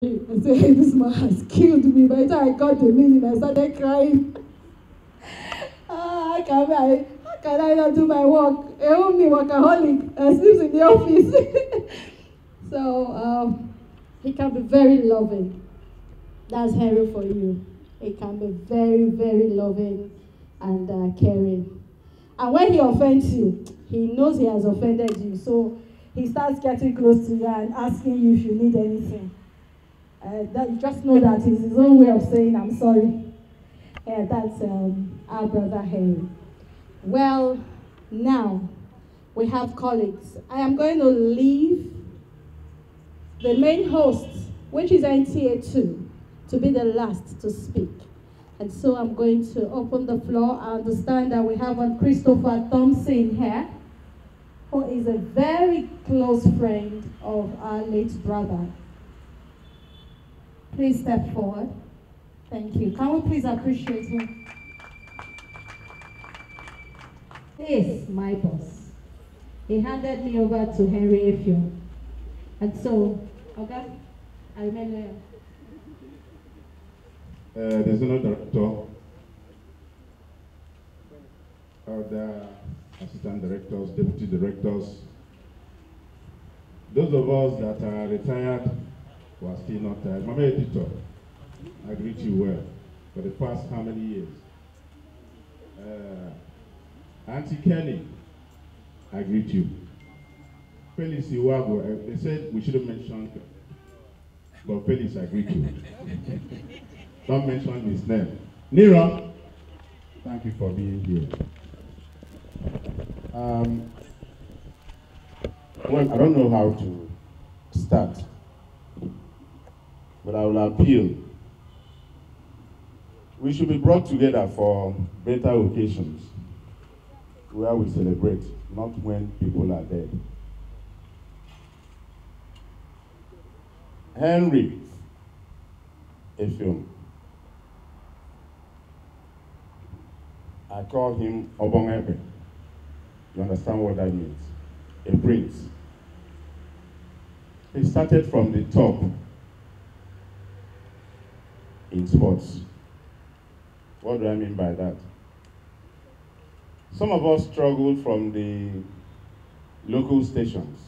I said, hey, this man has killed me. By the time I got the meaning, I started crying. ah, how can I, how can I not do my work? A only workaholic uh, sleeps in the office. so um, he can be very loving. That's Henry for you. He can be very, very loving and uh, caring. And when he offends you, he knows he has offended you. So he starts getting close to you and asking you if you need anything. Uh, that, just know that is his own way of saying, I'm sorry. Yeah, that's um, our brother Henry. Well, now we have colleagues. I am going to leave the main host, which is NTA2, to be the last to speak. And so I'm going to open the floor. I understand that we have one Christopher Thompson here, who is a very close friend of our late brother. Please step forward. Thank you. Can we please appreciate him? He is my boss. He handed me over to Henry Effiom. And so, okay, I remain. Uh, there's no director, other assistant directors, deputy directors. Those of us that are retired who are still not tired. Mama editor, I greet you well for the past how many years? Uh, Auntie Kenny, I greet you. Felix Iwago, uh, they said we shouldn't mention, but Felix, I greet you. Don't mention his name. Nira, thank you for being here. Um, well, I don't know how to start, but I will appeal. We should be brought together for better occasions where we celebrate, not when people are dead. Henry Effiong. I call him Obongebe. You understand what that means? A prince. He started from the top in sports. What do I mean by that? Some of us struggle from the local stations.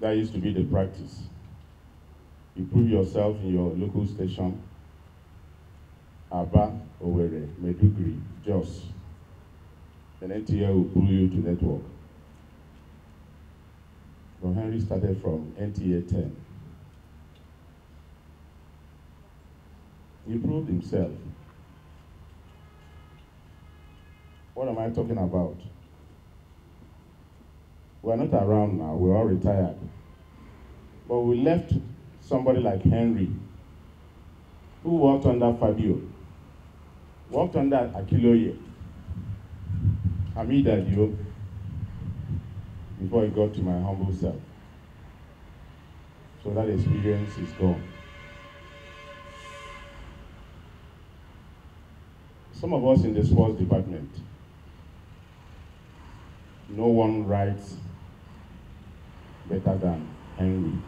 That used to be the practice. You prove yourself in your local station, Aba, Owerri, Maiduguri, Jos. Then NTA will pull you to network. Henry started from NTA 10. He proved himself. What am I talking about? We're not around now, we're all retired. But we left somebody like Henry, who worked under Fabio, worked under Akiloye, Hamid Adio, before he got to my humble self. So that experience is gone. Some of us in the sports department, no one writes better than Henry.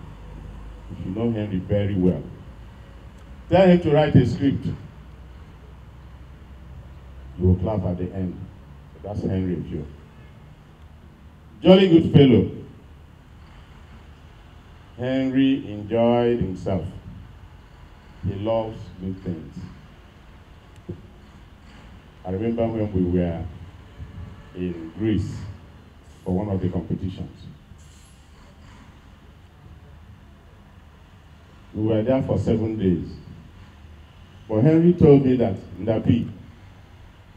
If you know Henry very well, tell him to write a script. You will clap at the end. That's Henry Pure. Jolly good fellow. Henry enjoyed himself. He loves good things. I remember when we were in Greece for one of the competitions. We were there for seven days. But Henry told me that, Ndabi,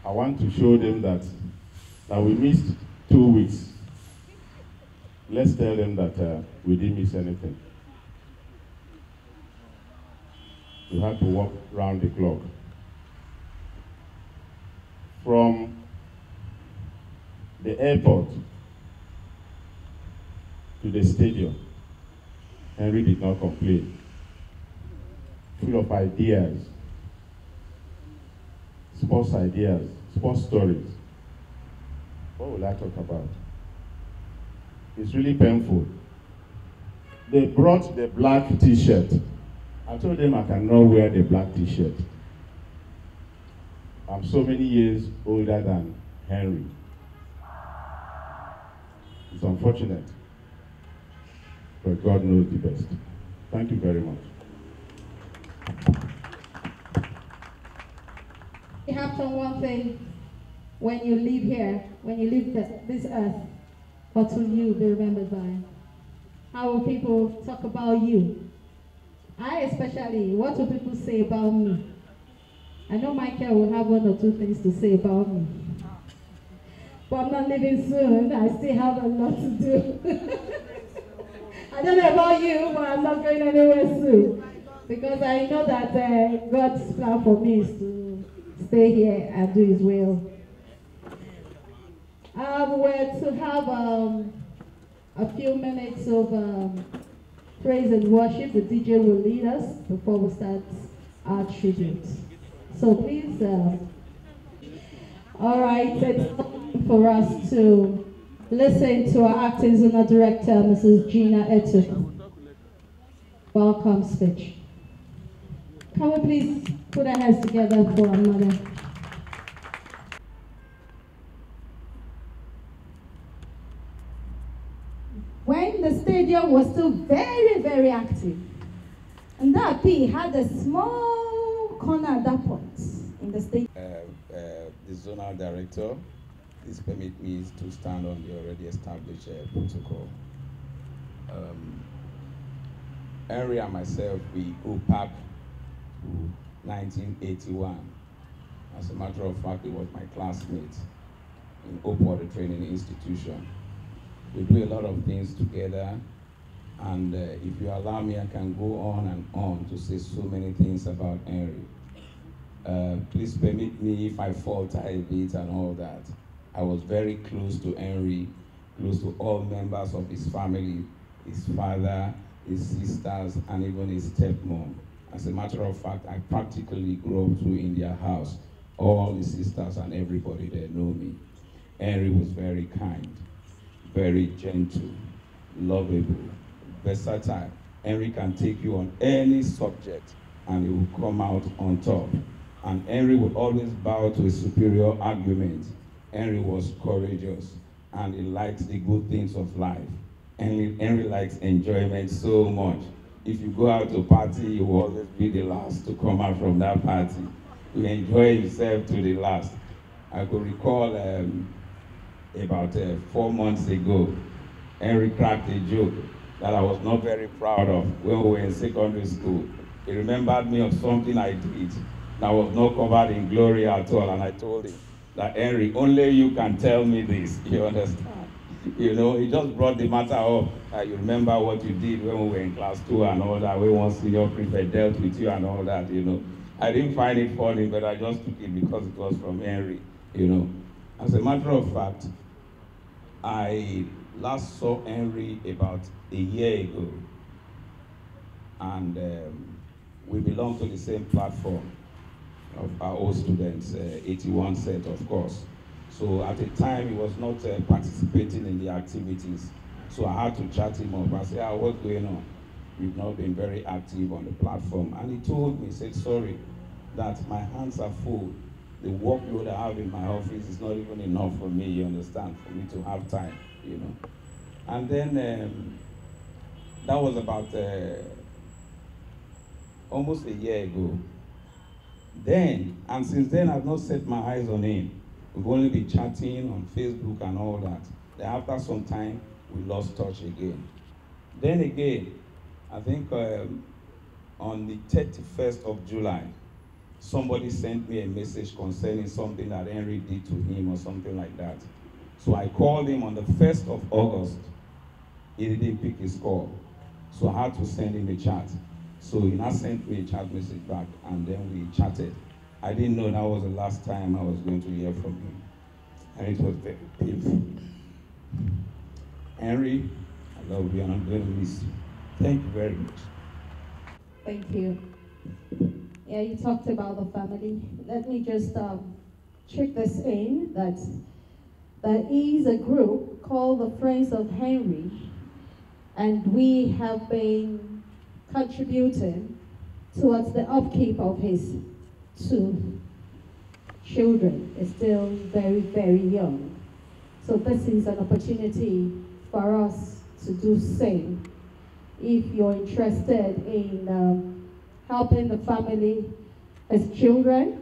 I want to show them that, that we missed two weeks. Let's tell them that uh, we didn't miss anything. We had to walk round the clock. From the airport to the stadium, Henry did not complain. Full of ideas, sports ideas, sports stories. What will I talk about? It's really painful. They brought the black t-shirt. I told them I cannot wear the black t-shirt. I'm so many years older than Henry. It's unfortunate. But God knows the best. Thank you very much. You have to one thing when you leave here, when you leave this, this earth, what will you be remembered by? How will people talk about you? I especially, what will people say about me? I know Michael will have one or two things to say about me. But I'm not leaving soon. I still have a lot to do. I don't know about you, but I'm not going anywhere soon. Because I know that uh, God's plan for me is to stay here and do His will. Um, we're to have um, a few minutes of um, praise and worship. The DJ will lead us before we start our tribute. So please, uh, all right, it's for us to listen to our acting zona director, Mrs. Gina Etu. Welcome speech. Can we please put our hands together for our mother? When the stadium was still very, very active, and that P had a small corner at that point in the state. Uh, uh, the zonal director, please permit me to stand on the already established uh, protocol. Um, Henry and myself, we to 1981. As a matter of fact, he was my classmate in Oakwood Training Institution. We do a lot of things together, and uh, if you allow me, I can go on and on to say so many things about Henry. Uh, please permit me if I falter a bit and all that. I was very close to Henry, close to all members of his family, his father, his sisters, and even his stepmom. As a matter of fact, I practically grew up through in their house. All his sisters and everybody there know me. Henry was very kind, very gentle, lovable, versatile. Henry can take you on any subject and he will come out on top. And Henry would always bow to a superior argument. Henry was courageous and he liked the good things of life. Henry, Henry likes enjoyment so much. If you go out to party, you will always be the last to come out from that party. You enjoy yourself to the last. I could recall um, about uh, four months ago, Henry cracked a joke that I was not very proud of when we were in secondary school. He remembered me of something I did that was not covered in glory at all, and I told him that Henry, only you can tell me this. You understand? You know, he just brought the matter up. Uh, you remember what you did when we were in class two and all that, when one senior prefect dealt with you and all that, you know. I didn't find it funny, but I just took it because it was from Henry, you know. As a matter of fact, I last saw Henry about a year ago, and um, we belong to the same platform of our old students, uh, 81 set, of course. So at the time, he was not uh, participating in the activities. So I had to chat him up. I said, ah, what's going on? You've not been very active on the platform. And he told me, he said, sorry, that my hands are full. The workload I have in my office is not even enough for me, you understand, for me to have time, you know. And then um, that was about uh, almost a year ago. Then, and since then, I've not set my eyes on him. We've only been chatting on Facebook and all that. Then after some time, we lost touch again. Then again, I think um, on the 31st of July, somebody sent me a message concerning something that Henry did to him or something like that. So I called him on the 1st of August. He didn't pick his call. So I had to send him a chat. So he now sent me a chat message back and then we chatted. I didn't know that was the last time I was going to hear from him. And it was very painful. Henry, I love you and I'm going to miss you. Thank you very much. Thank you. Yeah, you talked about the family. Let me just um, this in that there is a group called the Friends of Henry, and we have been contributing towards the upkeep of his two children. Is still very, very young. So this is an opportunity for us to do the same. If you're interested in um, helping the family, as children,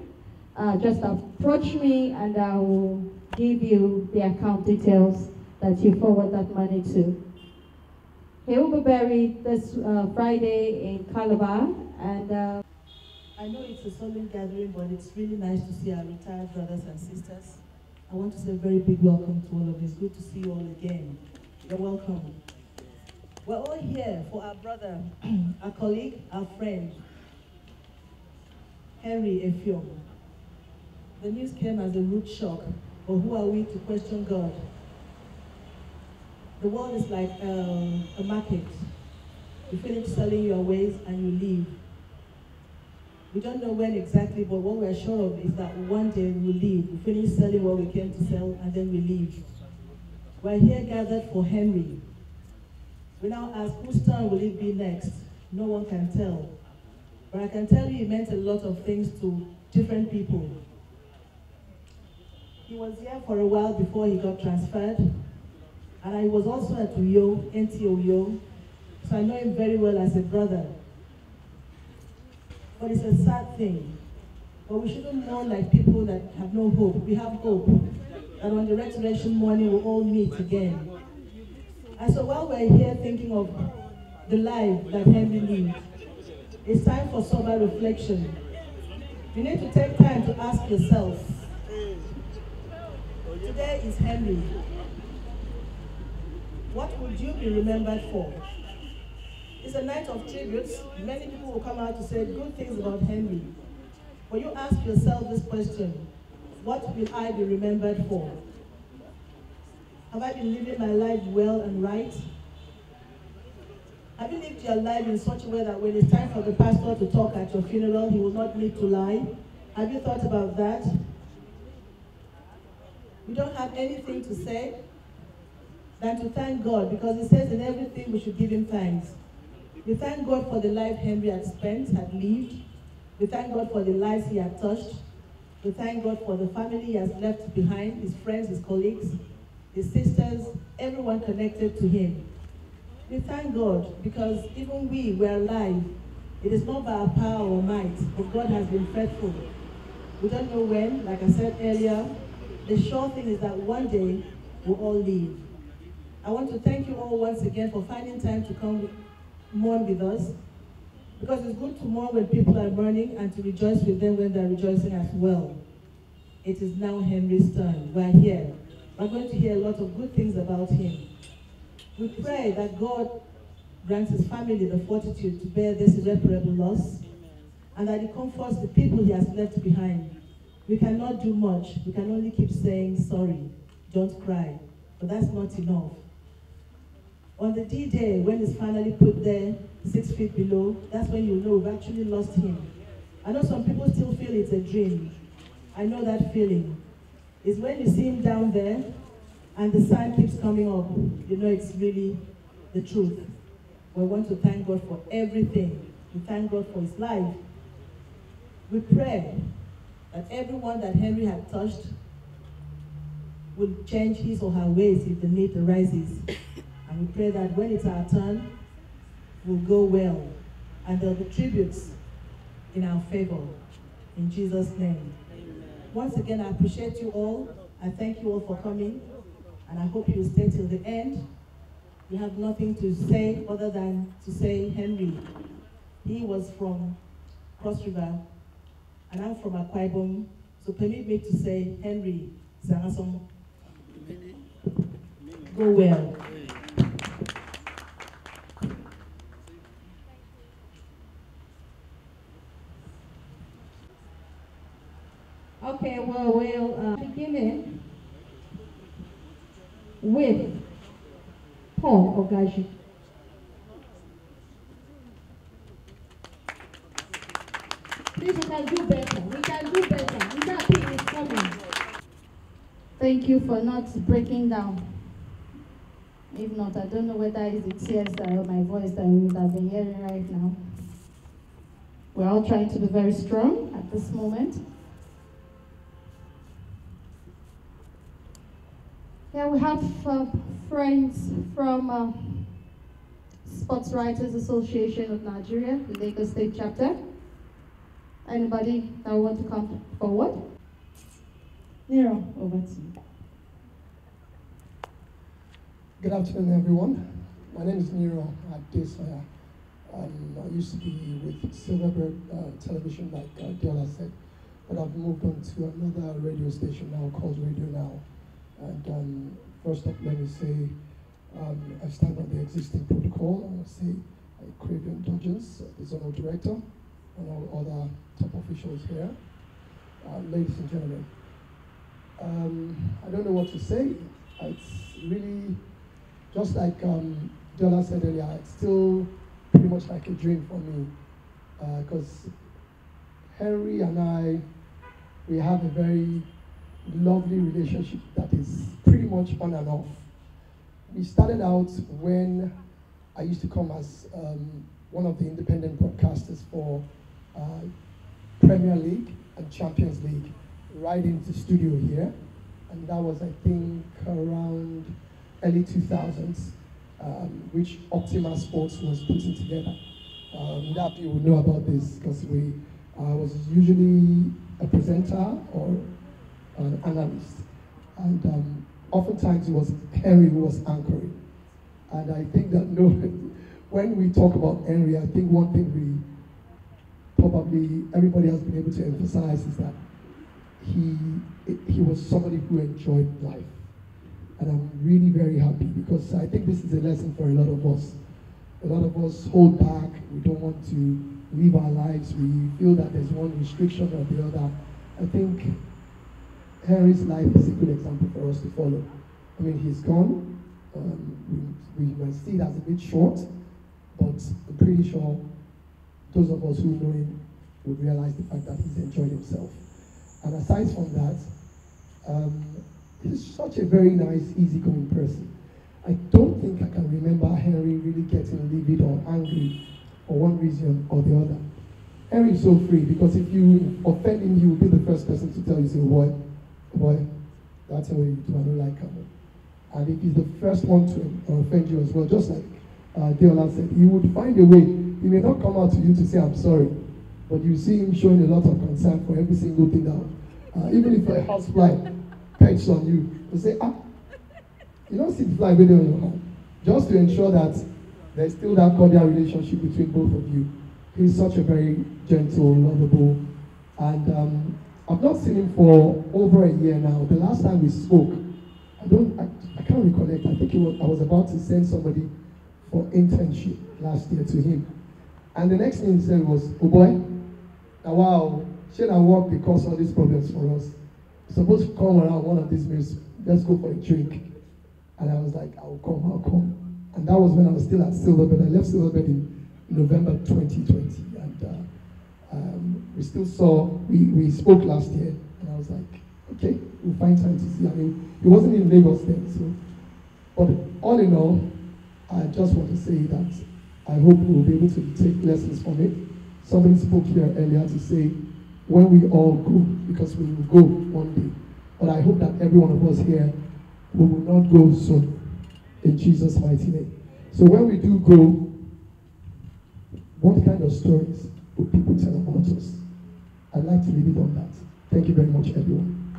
uh, just approach me and I will give you the account details that you forward that money to. He will be buried this uh, Friday in Calabar, and uh, I know it's a solemn gathering, but it's really nice to see our retired brothers and sisters. I want to say a very big welcome to all of you. It's good to see you all again. You're welcome. We're all here for our brother, our colleague, our friend, Henry Effiom. The news came as a rude shock, but who are we to question God? The world is like um, a market. You finish selling your ways and you leave. We don't know when exactly, but what we're sure of is that one day we leave. We finish selling what we came to sell and then we leave. We're here gathered for Henry. We now ask whose turn will it be next? No one can tell. But I can tell you it meant a lot of things to different people. He was here for a while before he got transferred. And I was also at Uyo, NT Uyo. So I know him very well as a brother. But it's a sad thing. But we shouldn't mourn like people that have no hope. We have hope. that on the resurrection morning we'll all meet again. And so while we're here thinking of the life that Henry lived, it's time for sober reflection. You need to take time to ask yourself, today is Henry. What would you be remembered for? It's a night of tributes. Many people will come out to say good things about Henry. But you ask yourself this question, what will I be remembered for? Have I been living my life well and right? Have you lived your life in such a way that when it's time for the pastor to talk at your funeral, he will not need to lie? Have you thought about that? We don't have anything to say than to thank God because he says in everything we should give him thanks. We thank God for the life Henry had spent, had lived. We thank God for the lives he had touched. We thank God for the family he has left behind, his friends, his colleagues, his sisters, everyone connected to him. We thank God because even we were alive. It is not by our power or might, but God has been faithful. We don't know when, like I said earlier, the sure thing is that one day we'll all leave. I want to thank you all once again for finding time to come mourn with us. Because it's good to mourn when people are mourning and to rejoice with them when they're rejoicing as well. It is now Henry's turn. We're here. We're going to hear a lot of good things about him. We pray that God grants his family the fortitude to bear this irreparable loss and that he comforts the people he has left behind. We cannot do much. We can only keep saying sorry. Don't cry. But that's not enough. On the D-Day, when he's finally put there, six feet below, that's when you know we've actually lost him. I know some people still feel it's a dream. I know that feeling. It's when you see him down there and the sun keeps coming up, you know it's really the truth. We want to thank God for everything. We thank God for his life. We pray that everyone that Henry had touched will change his or her ways if the need arises. And we pray that when it's our turn, will go well. And there'll be tributes in our favor. In Jesus' name. Once again, I appreciate you all. I thank you all for coming. And I hope you will stay till the end. We have nothing to say other than to say Henry. He was from Cross River, and I'm from Akwa Ibom. So permit me to say Henry Zangasom. Go well. Okay, well, we'll uh, begin with Paul Ogaji. Please, we can do better. We can do better. That is coming. Thank you for not breaking down. If not, I don't know whether it's the tears that are my voice that we would have been hearing right now. We're all trying to be very strong at this moment. Yeah, we have uh, friends from uh, Sports Writers Association of Nigeria, the Lagos State chapter. Anybody that want to come forward? Nero, over to you. Good afternoon, everyone. My name is Nero Adesanya. Um, I used to be with Silverbird uh, Television, like uh, Diola said, but I've moved on to another radio station now called Radio Now. And um, first up, let me say um, I stand on the existing protocol. I say I crave your indulgence, the zonal director, and all other top officials here. Uh, ladies and gentlemen, um, I don't know what to say. It's really just like um, Jola said earlier, it's still pretty much like a dream for me because uh, Henry and I, we have a very lovely relationship that is pretty much on and off. We started out when I used to come as um, one of the independent broadcasters for uh, Premier League and Champions League right into studio here. And that was, I think, around early 2000s, um, which Optima Sports was putting together. Um, that people know about this because we I was usually a presenter or an analyst. And um, oftentimes it was Henry who was anchoring. And I think that no, when we talk about Henry, I think one thing we probably everybody has been able to emphasize is that he he was somebody who enjoyed life. And I'm really very happy because I think this is a lesson for a lot of us. A lot of us hold back, we don't want to live our lives, we feel that there's one restriction or the other. I think Henry's life is a good example for us to follow. I mean, he's gone. Um, we, we might see it as a bit short, but I'm pretty sure those of us who know him would realize the fact that he's enjoyed himself. And aside from that, um, he's such a very nice, easygoing person. I don't think I can remember Henry really getting livid or angry for one reason or the other. Henry is so free because if you offend him, he will be the first person to tell you, say, boy, boy, that's how you do, I don't like. And if he's the first one to offend you as well, just like uh, Deola said, he would find a way. He may not come out to you to say, I'm sorry, but you see him showing a lot of concern for every single thing that, uh, even if a house fly perches on you, you say, ah, you don't see the fly waiting on your hand. Just to ensure that there's still that cordial relationship between both of you. He's such a very gentle, lovable, and um, I've not seen him for over a year now. The last time we spoke, I don't, I, I can't recollect. I think was, I was about to send somebody for internship last year to him. And the next thing he said was, oh boy, now wow, should I work because all these problems for us? Supposed to come around one of these meals, let's go for a drink. And I was like, I'll come, I'll come. And that was when I was still at Silverbird. I left Silverbird in November 2020. And uh, um, we still saw, we, we spoke last year. And I was like, okay, we'll find time to see. I mean, he wasn't in Lagos then. So, but all in all, I just want to say that I hope we will be able to take lessons from it. Somebody spoke here earlier to say, when we all go, because we will go one day. But I hope that every one of us here we will not go soon. In Jesus' mighty name. So when we do go, what kind of stories will people tell about us? I'd like to leave it on that. Thank you very much, everyone.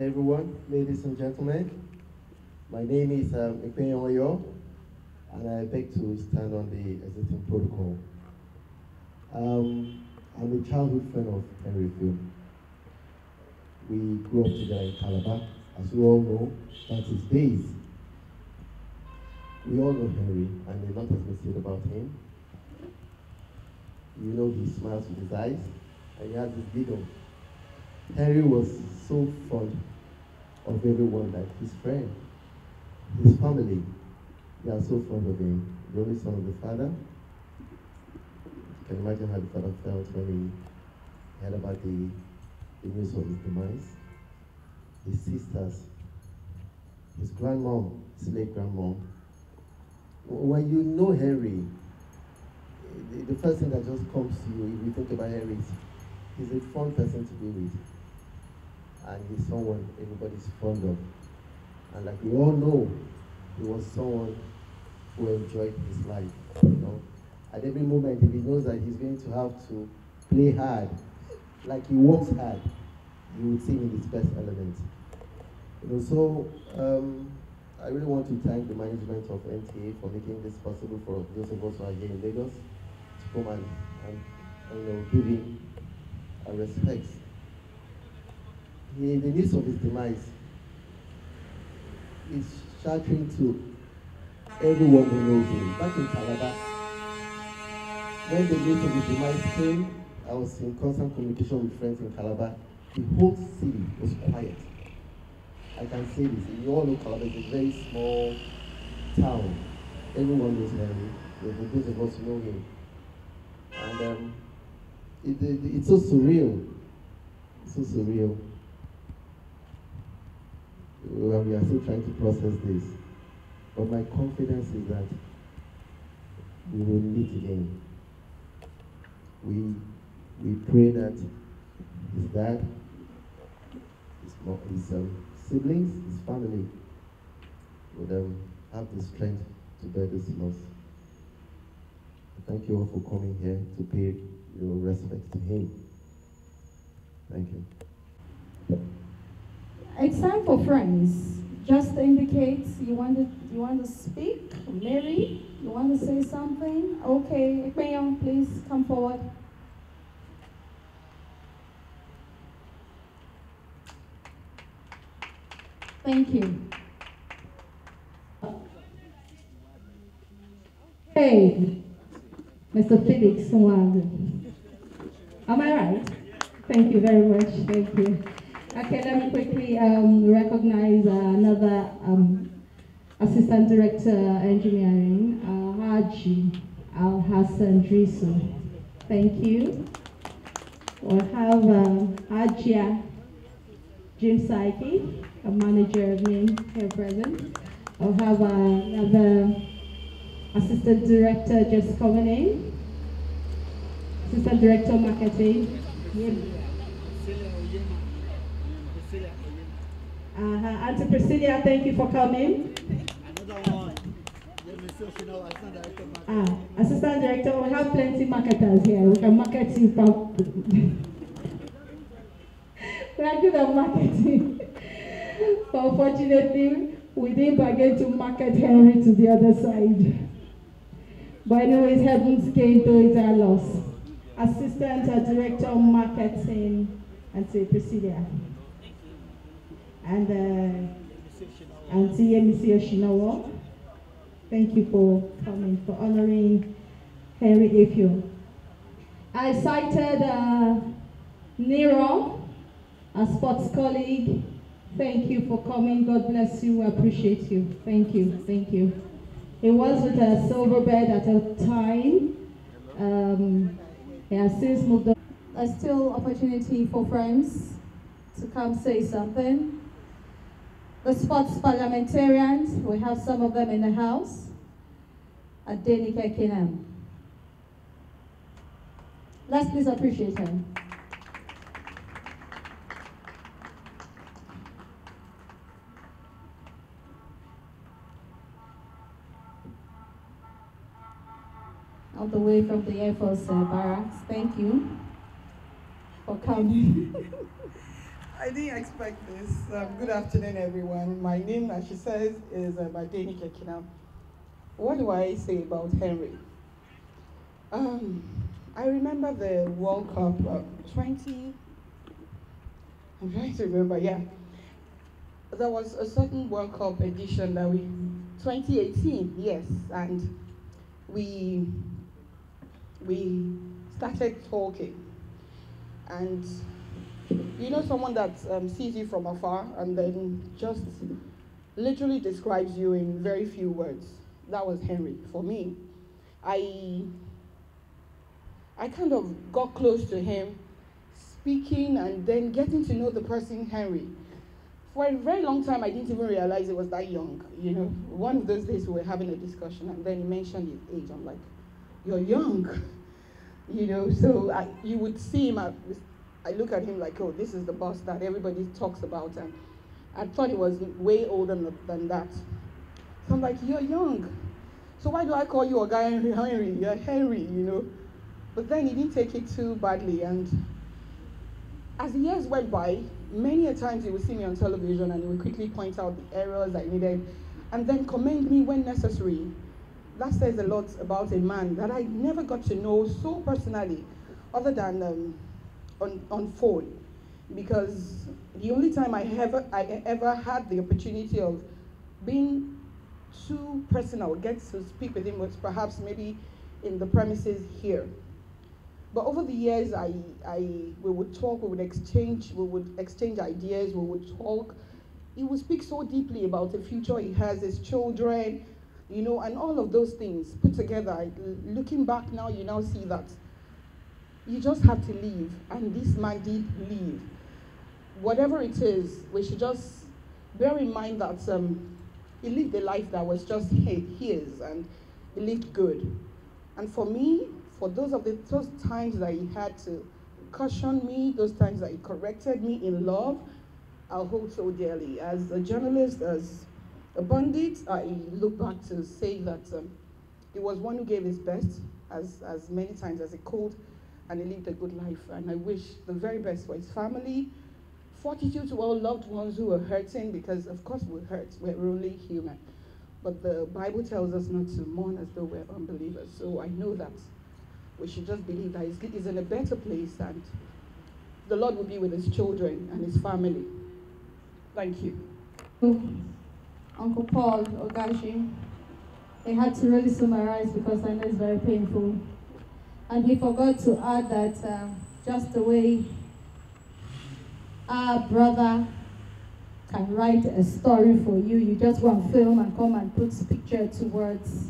Everyone, ladies and gentlemen, my name is um, Oyo, and I beg to stand on the existing protocol. Um, I'm a childhood friend of Henry Phil. We grew up together in Calabar. As you all know, that's days. We all know Henry, and a lot has been said about him. You know he smiles with his eyes, and he has this giggle. Henry was so fond of everyone, like his friend, his family. They are so fond of him. The only son of the father. You can imagine how the father felt when he heard about the, the news of his demise. His sisters, his grandmom, his late grandmom, when you know Henry, the, the first thing that just comes to you if you think about Henry is he's a fun person to be with. And he's someone everybody's fond of. And like we all know, he was someone who enjoyed his life. You know, at every moment, if he knows that he's going to have to play hard, like he works hard, you would see him in his best element. You know, so um, I really want to thank the management of NTA for making this possible for those of us who are here in Lagos to come and, and, you know, give respects. In the midst of his demise, is shattering to everyone who knows him. Back in Calabar, when the news of his demise came, I was in constant communication with friends in Calabar. The whole city was quiet. I can say this. You all know Calabar is a very small town. Everyone knows Henry. Those of us know him. And um, it, it, it's so surreal. It's so surreal. Well, we are still trying to process this. But my confidence is that we will meet again. We, we pray that his dad, his, his um, siblings, his family would um, have the strength to bear this loss. Thank you all for coming here to pay your respects to him. Thank you. It's time for friends. Just indicate you want to you want to speak. Mary, you want to say something? Okay, Ekpenyong, please come forward. Thank you. Hey, Mr. Felix Nwadu. Am I right? Thank you very much. Thank you. Okay, let me quickly um, recognize uh, another um, Assistant Director Engineering, uh, Haji Al Hassan Drisu. Thank you. We'll have uh, Jim Saiki, a manager of me here present. I'll have uh, another Assistant Director just coming in. Assistant Director Marketing. Uh-huh. Auntie Priscilla, thank you for coming. Ah, Assistant Director, we have plenty marketers here. We can market you we are good at marketing. but unfortunately, we didn't bargain to market Henry to the other side. But anyways, heavens came to it our loss. Assistant Director of Marketing, Auntie Priscilla. And uh, Auntie Yemisi Oshinawa. Thank you for coming, for honoring Henry Effiom. I cited uh, Nero, a sports colleague. Thank you for coming. God bless you. I appreciate you. Thank you. Thank you. It was with a Silverbird at a time. Um, since moved on. There's still opportunity for friends to come say something. The sports parliamentarians, we have some of them in the house. Adenike Kinem. Let's please appreciate him. All the way from the Air Force uh, barracks. Thank you for coming. I didn't expect this. Um, good afternoon, everyone. My name, as she says, is uh, Badeni Kekina. What do I say about Henry? Um, I remember the World Cup uh, 20. I'm trying to remember, yeah. There was a certain World Cup edition that we, 2018, yes, and we we started talking, and you know someone that um, sees you from afar and then just literally describes you in very few words. That was Henry for me. I I kind of got close to him, speaking and then getting to know the person Henry for a very long time, I didn't even realize it was that young. You know, one of those days we were having a discussion, and then he mentioned his age. I'm like, "You're young," you know. So I, you would see him. I, I look at him like, "Oh, this is the boss that everybody talks about," and I thought he was way older than that. So I'm like, "You're young." So why do I call you a guy Henry? Henry, you're Henry, you know. But then he didn't take it too badly, and as the years went by, many a times he would see me on television and he would quickly point out the errors I needed and then commend me when necessary. That says a lot about a man that I never got to know so personally, other than um, on, on phone. Because the only time I ever, I ever had the opportunity of being too personal, get to speak with him was perhaps maybe in the premises here. But over the years, I, I, we would talk, we would exchange, we would exchange ideas, we would talk. He would speak so deeply about the future he has, his children, you know, and all of those things put together. Looking back now, you now see that you just have to leave, and this man did leave. Whatever it is, we should just bear in mind that um, he lived a life that was just his, and he lived good. And for me, for those of the those times that he had to caution me, those times that he corrected me in love, I'll hold so dearly. As a journalist, as a bandit, I look back to say that um, he was one who gave his best as, as many times as he could, and he lived a good life. And I wish the very best for his family, fortitude to all loved ones who are hurting, because of course we hurt, we're only human. But the Bible tells us not to mourn as though we're unbelievers. So I know that we should just believe that he's in a better place and the Lord will be with his children and his family. Thank you. Uncle Paul Ogashi, he had to really summarize because I know it's very painful. And he forgot to add that um, just the way our brother can write a story for you, you just go and film and come and put picture to words,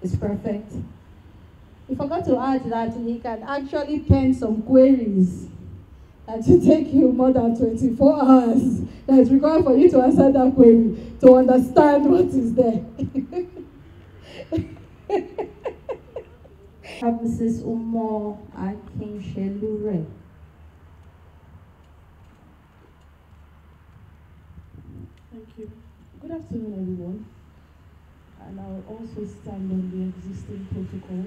it's perfect. He forgot to add that he can actually pen some queries that will take you more than 24 hours that is required for you to answer that query to understand what is there. Mrs. Umo Akinshelure. Thank you. Good afternoon, everyone. And I'll also stand on the existing protocol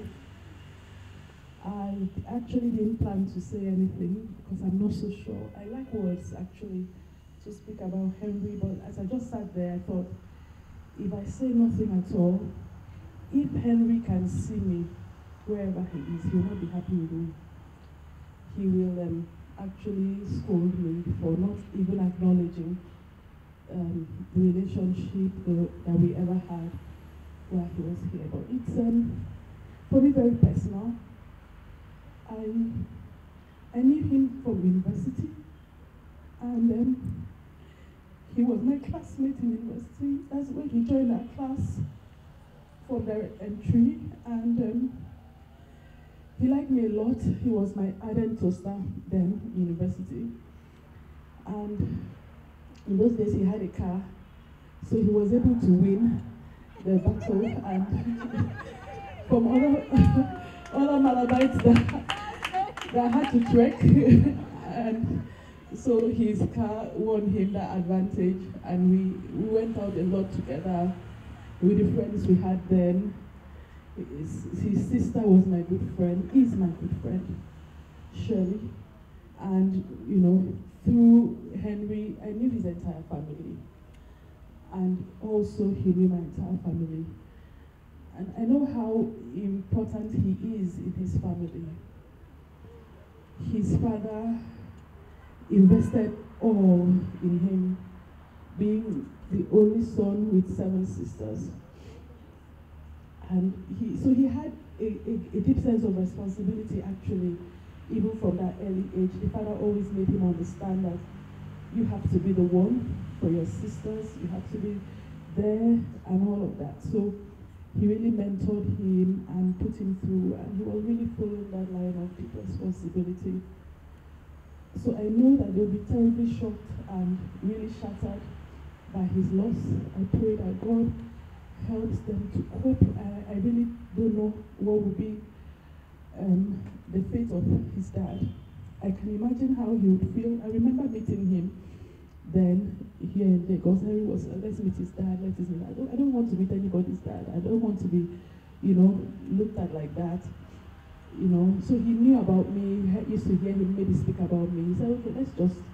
I actually didn't plan to say anything because I'm not so sure. I like words actually to speak about Henry, but as I just sat there, I thought if I say nothing at all, if Henry can see me wherever he is, he will not be happy with me. He will um, actually scold me for not even acknowledging um, the relationship the, that we ever had while he was here. But it's um, for me very personal. I, I knew him from university, and um, he was my classmate in university. That's when he joined our class for direct entry, and um, he liked me a lot. He was my ardent toaster then university, and in those days he had a car, so he was able to win the battle and from other other Malabites that that had to trek. and so his car won him that advantage. And we, we went out a lot together with the friends we had then. His, his sister was my good friend, is my good friend, Shirley. And, you know, through Henry, I knew his entire family. And also he knew my entire family. And I know how important he is in his family his father invested all in him, being the only son with seven sisters. And he, so he had a, a, a, deep sense of responsibility actually, even from that early age. The father always made him understand that you have to be the one for your sisters, you have to be there and all of that. So he really mentored him and put him through, and he was really following that line of deep responsibility. So I know that they'll be terribly shocked and really shattered by his loss. I pray that God helps them to cope. I, I really don't know what will be um, the fate of his dad. I can imagine how he would feel. I remember meeting him then here in Lagos. Harry was, let's meet his dad, let's meet his dad. I don't, I don't want to meet anybody's dad. I don't want to be, you know, looked at like that. You know, so he knew about me, he used to hear him maybe speak about me. He said, okay, let's just,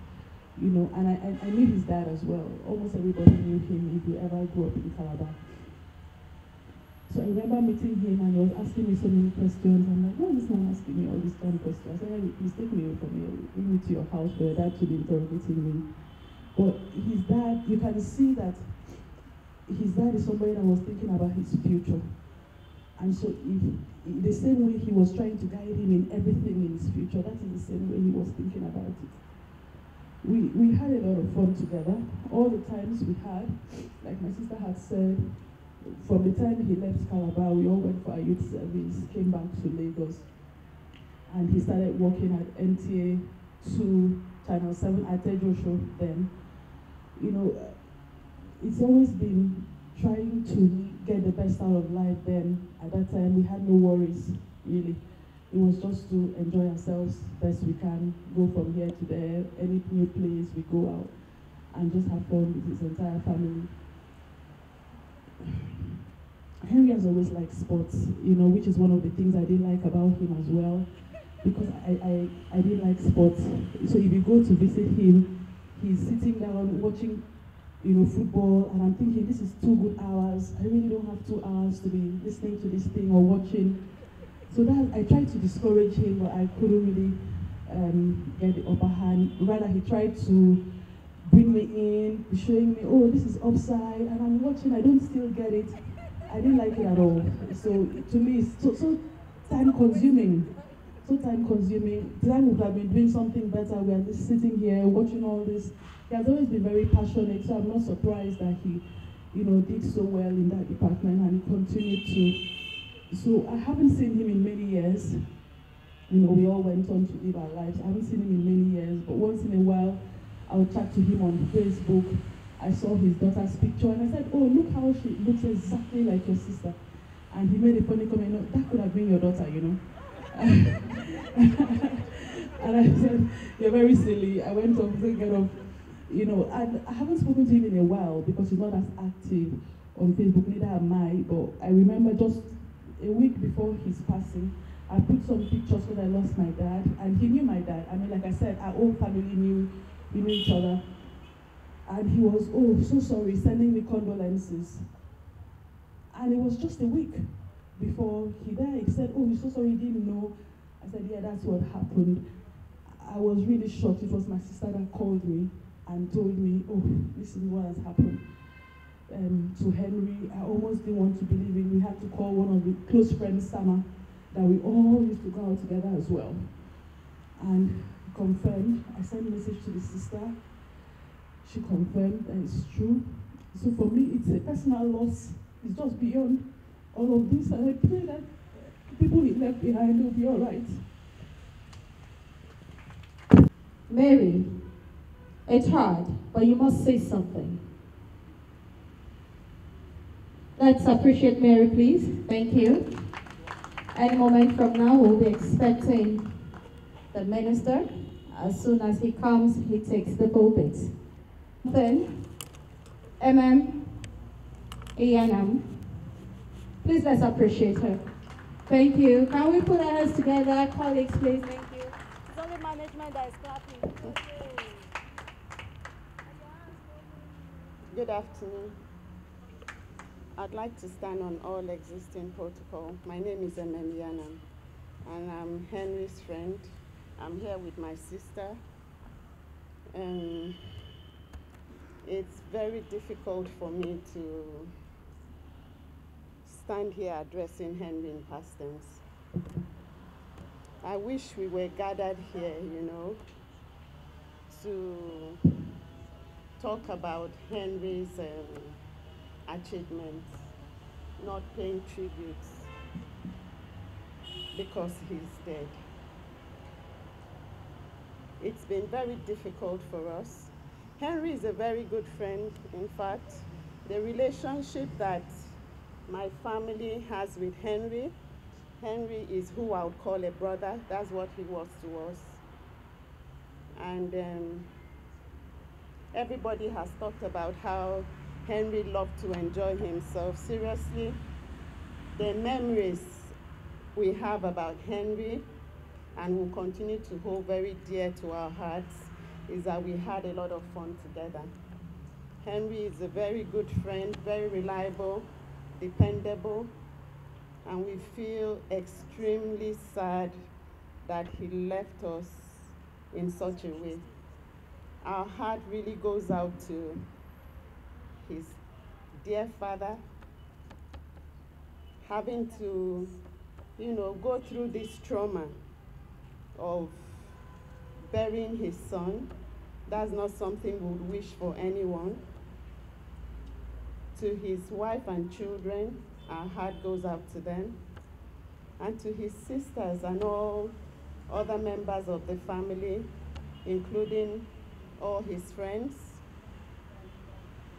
you know, and I, I, I knew his dad as well. Almost everybody knew him if you ever grew up in Calabar. So I remember meeting him and he was asking me so many questions. I'm like, why is this man asking me all these of questions? I said, hey, please take me from here. Bring me to your house for your dad to be interrogating me. But his dad, you can see that his dad is somebody that was thinking about his future. And so if the same way he was trying to guide him in everything in his future, that is the same way he was thinking about it. We, we had a lot of fun together. All the times we had, like my sister had said, from the time he left Calabar, we all went for our youth service, came back to Lagos, and he started working at NTA 2, Channel 7 at Joshua then. You know, it's always been trying to get the best out of life then. At that time, we had no worries, really. It was just to enjoy ourselves best we can, go from here to there, any new place, we go out and just have fun with his entire family. Henry has always liked sports, you know, which is one of the things I didn't like about him as well, because I, I, I didn't like sports. So if you go to visit him, he's sitting down watching, you know, football, and I'm thinking, this is two good hours. I really don't have two hours to be listening to this thing or watching. So that I tried to discourage him, but I couldn't really um, get the upper hand. Rather, he tried to bring me in, showing me, oh, this is upside, and I'm watching, I don't still get it. I didn't like it at all. So to me, it's so, so time consuming. So time consuming. Time would have been doing something better. We are just sitting here watching all this. He has always been very passionate, so I'm not surprised that he, you know, did so well in that department and he continued to. So I haven't seen him in many years. You know, we all went on to live our lives. I haven't seen him in many years, but once in a while, I'll chat to him on Facebook I saw his daughter's picture and I said, oh, look how she looks exactly like your sister. And he made a funny comment, no, that could have been your daughter, you know. and I said, you're very silly. I went off thinking of, you know, and I haven't spoken to him in a while because he's not as active on Facebook, neither am I. But I remember just a week before his passing, I put some pictures when I lost my dad, and he knew my dad. I mean, like I said, our whole family knew, we knew each other. And he was, oh, so sorry, sending me condolences. And it was just a week before he died. He said, oh, he's so sorry, he didn't know. I said, yeah, that's what happened. I was really shocked. It was my sister that called me and told me, oh, this is what has happened um, to Henry. I almost didn't want to believe it. We had to call one of the close friends, Sama, that we all used to go out together as well. And confirmed, I sent a message to the sister she confirmed that it's true. So for me, it's a personal loss. It's just beyond all of this. And I pray that people he left behind will be all right. Mary, it's hard, but you must say something. Let's appreciate Mary, please. Thank you. Any moment from now, we'll be expecting the minister. As soon as he comes, he takes the pulpit. Then, MM, ENM. Please let's appreciate her. Thank you. Can we put our hands together? Colleagues, please. Thank you. It's only management that is clapping. Good afternoon. I'd like to stand on all existing protocol. My name is MM Yanam, and I'm Henry's friend. I'm here with my sister. Um, it's very difficult for me to stand here addressing Henry in. I wish we were gathered here, you know, to talk about Henry's um, achievements, not paying tributes because he's dead. It's been very difficult for us Henry is a very good friend. In fact, the relationship that my family has with Henry, Henry is who I would call a brother. That's what he was to us. And um, everybody has talked about how Henry loved to enjoy himself. Seriously, the memories we have about Henry and will continue to hold very dear to our hearts is that we had a lot of fun together. Henry is a very good friend, very reliable, dependable, and we feel extremely sad that he left us in such a way. Our heart really goes out to his dear father, having to, you know, go through this trauma of burying his son. That's not something we would wish for anyone. To his wife and children, our heart goes out to them. And to his sisters and all other members of the family, including all his friends,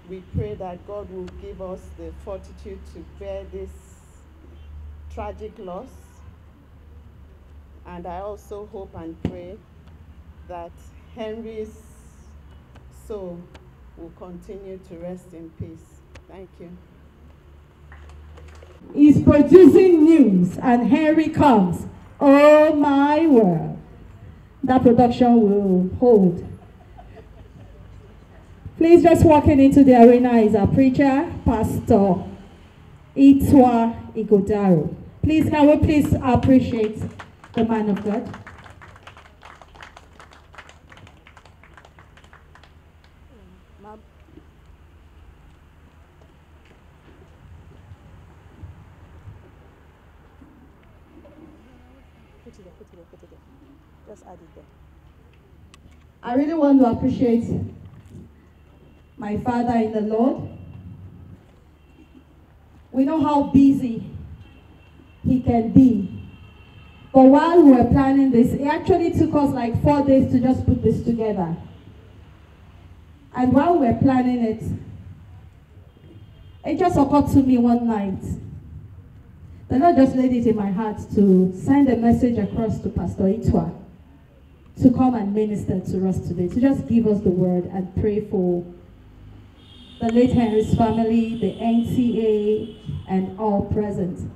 we pray that God will give us the fortitude to bear this tragic loss. And I also hope and pray that Henry's soul will continue to rest in peace. Thank you. He's producing news, and here he comes. Oh my word. That production will hold. Please just walking into the arena is our preacher, Pastor Itwa Igodaro. Please, can we please appreciate the man of God? Just add it there. I really want to appreciate my father in the Lord. We know how busy he can be. But while we were planning this, it actually took us like four days to just put this together. And while we were planning it, it just occurred to me one night. The Lord just laid it in my heart to send a message across to Pastor Itwa to come and minister to us today, to just give us the word and pray for the late Henry's family, the NTA, and all present.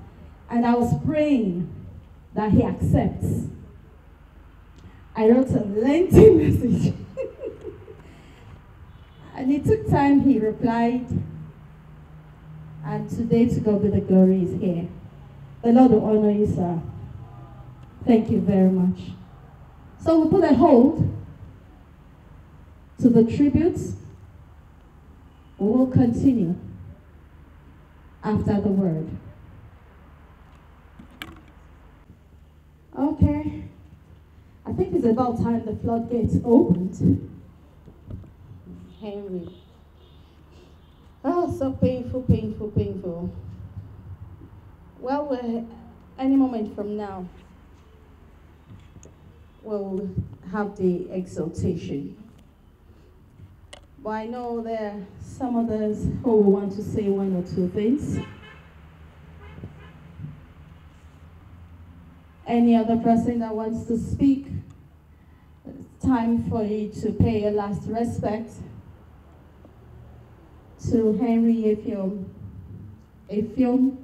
And I was praying that he accepts. I wrote a lengthy message. and it took time, he replied. And today, to God be the glory, is here. The Lord will honor you, sir. Thank you very much. So we put a hold to the tributes. We will continue after the word. Okay. I think it's about time the floodgates opened. Henry. Oh, so painful, painful, painful. Well, any moment from now, we'll have the exaltation. But I know there are some others who will want to say one or two things. Any other person that wants to speak? It's time for you to pay your last respect to Henry Effium. Effium.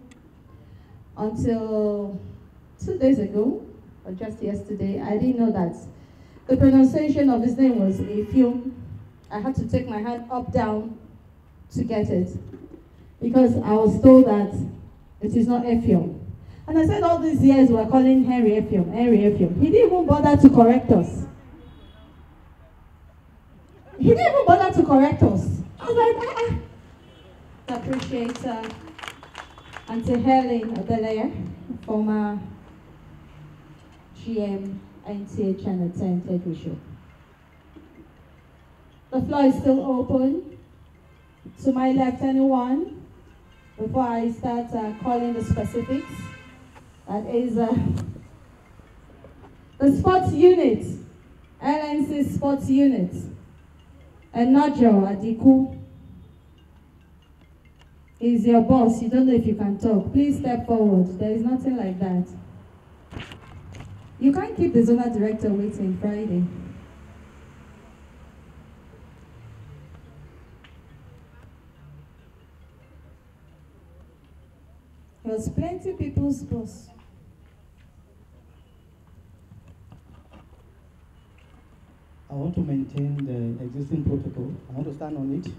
Until two days ago, or just yesterday, I didn't know that the pronunciation of his name was Effium. I had to take my hand up down to get it because I was told that it is not Effium. And I said all these years we are calling Henry Effium, Henry Effium. He didn't even bother to correct us. He didn't even bother to correct us. I was like, ah, ah. I appreciate uh, Auntie Helen Adelaya, former GM Channel 10 Tejuosho. The floor is still open. To my left, anyone? Before I start uh, calling the specifics, that is uh, the sports unit, LNC sports unit. and Enojo Adiku is your boss. You don't know if you can talk. Please step forward. There is nothing like that. You can't keep the zonal director waiting Friday. He was plenty people's boss. I want to maintain the existing protocol. I want to stand on it.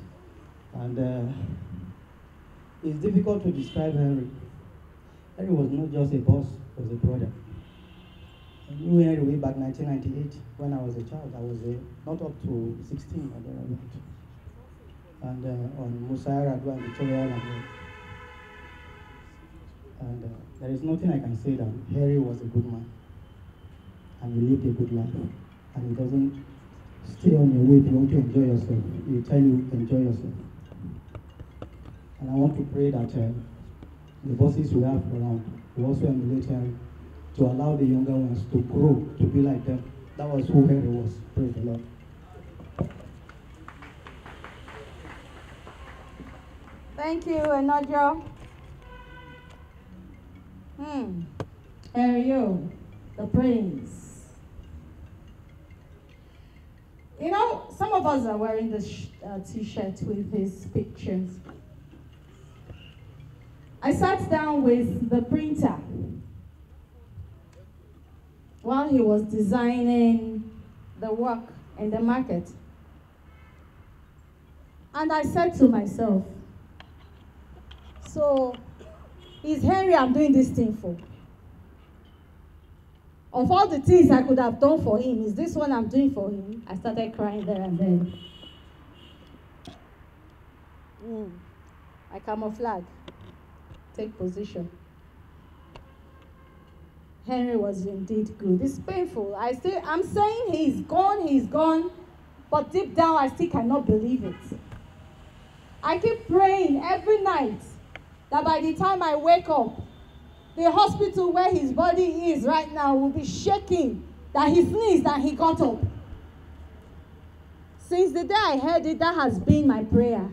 And uh, it's difficult to describe Henry. Henry was not just a boss, he was a brother. Way back 1998 when I was a child. I was a, not up to 16 or thereabout. And uh, on Musaira and Victoria. And uh, there is nothing I can say that Harry was a good man. And he lived a good life. And he doesn't stay on your way if you want to enjoy yourself. He tell you enjoy yourself. And I want to pray that uh, the bosses we have around will also emulate Harry to allow the younger ones to grow to be like them. That was who Harry was. Praise the Lord. Thank you, Enojo. Hmm. Ariel, the prince. You know, some of us are wearing this uh, t-shirt with his pictures. I sat down with the printer while he was designing the work in the market. And I said to myself, so is Henry I'm doing this thing for? Of all the things I could have done for him, is this one I'm doing for him? I started crying there and then. Mm. I camouflage. Take position. Henry was indeed good. It's painful. I still I'm saying he's gone, he's gone, but deep down I still cannot believe it. I keep praying every night that by the time I wake up, the hospital where his body is right now will be shaking, that he sneezed and he got up. Since the day I heard it, that has been my prayer.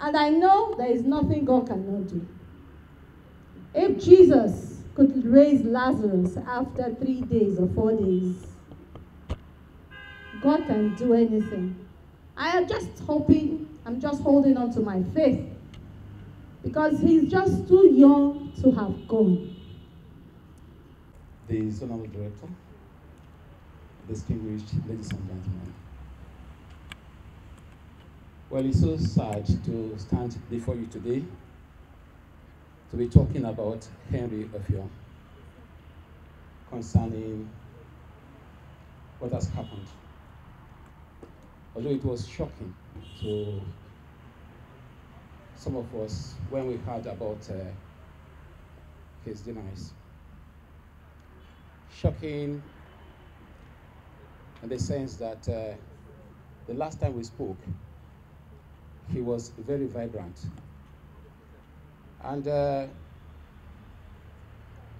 And I know there is nothing God cannot do. If Jesus could raise Lazarus after three days or four days, God can do anything. I am just hoping, I'm just holding on to my faith because he's just too young to have gone. The zonal director, distinguished ladies and gentlemen. Well, it's so sad to stand before you today to be talking about Henry Ofio concerning what has happened. Although it was shocking to some of us when we heard about uh, his demise. Shocking in the sense that uh, the last time we spoke, he was very vibrant. And uh,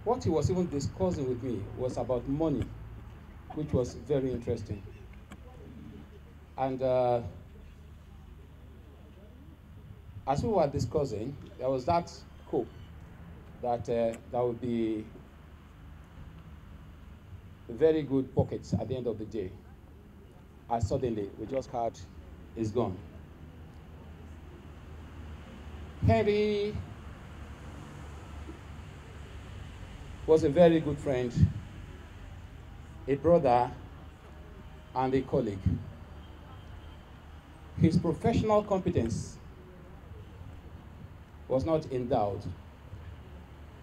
what he was even discussing with me was about money, which was very interesting. And uh, as we were discussing, there was that hope that uh, there would be very good pockets at the end of the day. And suddenly, we just heard, it's gone. Henry was a very good friend, a brother, and a colleague. His professional competence was not in doubt.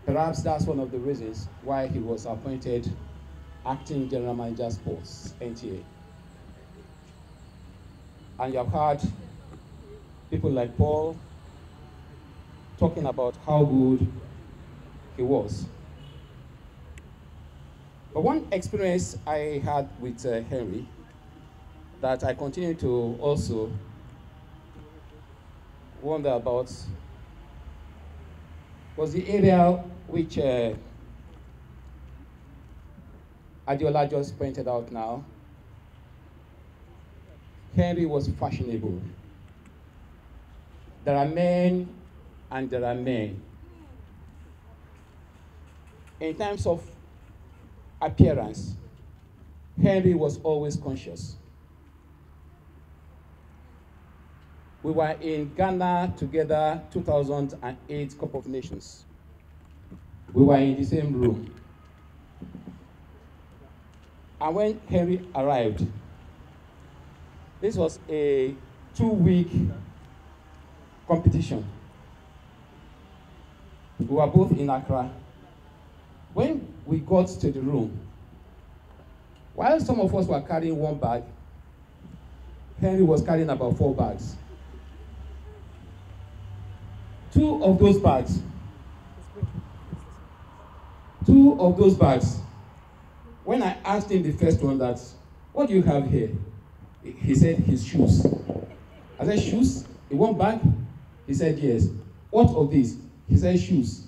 Perhaps that's one of the reasons why he was appointed acting general manager sports, NTA. And you have heard people like Paul talking about how good he was. But one experience I had with uh, Henry that I continue to also wonder about was the area which uh, Adiola just pointed out now. Henry was fashionable. There are men and there are men. In terms of appearance, Henry was always conscious. We were in Ghana together 2008 Cup of Nations. We were in the same room. And when Henry arrived, this was a two week competition. We were both in Accra. When we got to the room, while some of us were carrying one bag, Henry was carrying about four bags. Two of those bags, two of those bags, when I asked him the first one that, what do you have here? He said his shoes. I said, shoes? In one bag? He said, yes. What of these? He said, shoes.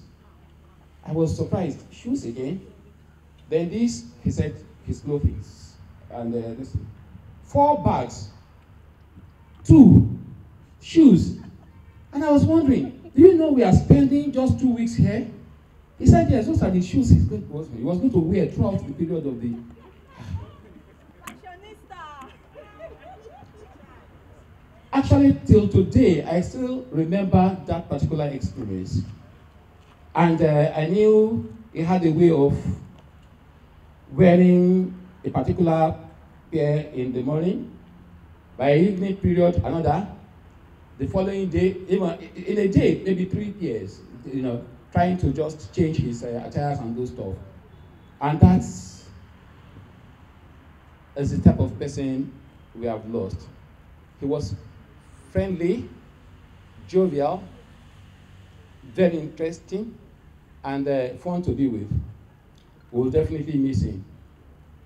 I was surprised. Shoes again? Then this, he said, his clothing. And uh, this, four bags, two shoes. And I was wondering, do you know we are spending just two weeks here? He said, yes, those are the shoes he's going, was, he was going to wear throughout the period of the. Actually, till today, I still remember that particular experience. And uh, I knew he had a way of wearing a particular pair in the morning, by evening period, another, the following day, even in a day, maybe three pairs, you know, trying to just change his uh, attires and do stuff. And that's is the type of person we have lost. He was friendly, jovial, very interesting, and uh, fun to be with. We'll definitely miss him.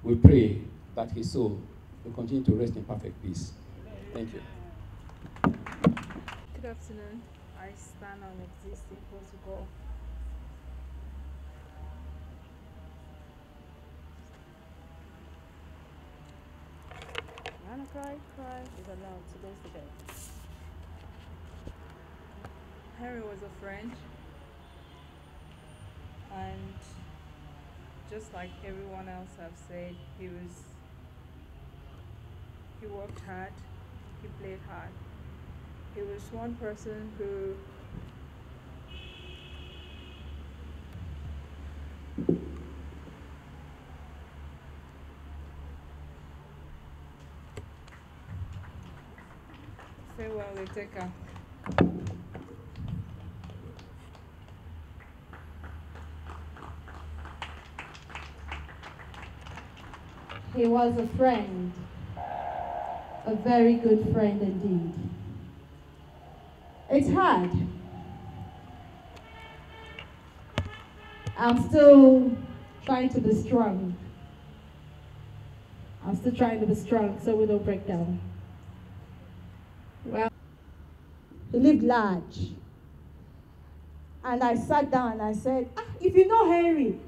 We pray that his soul will continue to rest in perfect peace. Thank you. Good afternoon. I stand on existing protocol. Wanna cry? Cry is allowed. Today's the day. Henry was a friend, and just like everyone else I've said, he was he worked hard, he played hard. He was one person who farewell, Leteka. He was a friend, a very good friend indeed. It's hard. I'm still trying to be strong. I'm still trying to be strong so we don't break down. Well, he lived large. And I sat down and I said, ah, if you know Henry,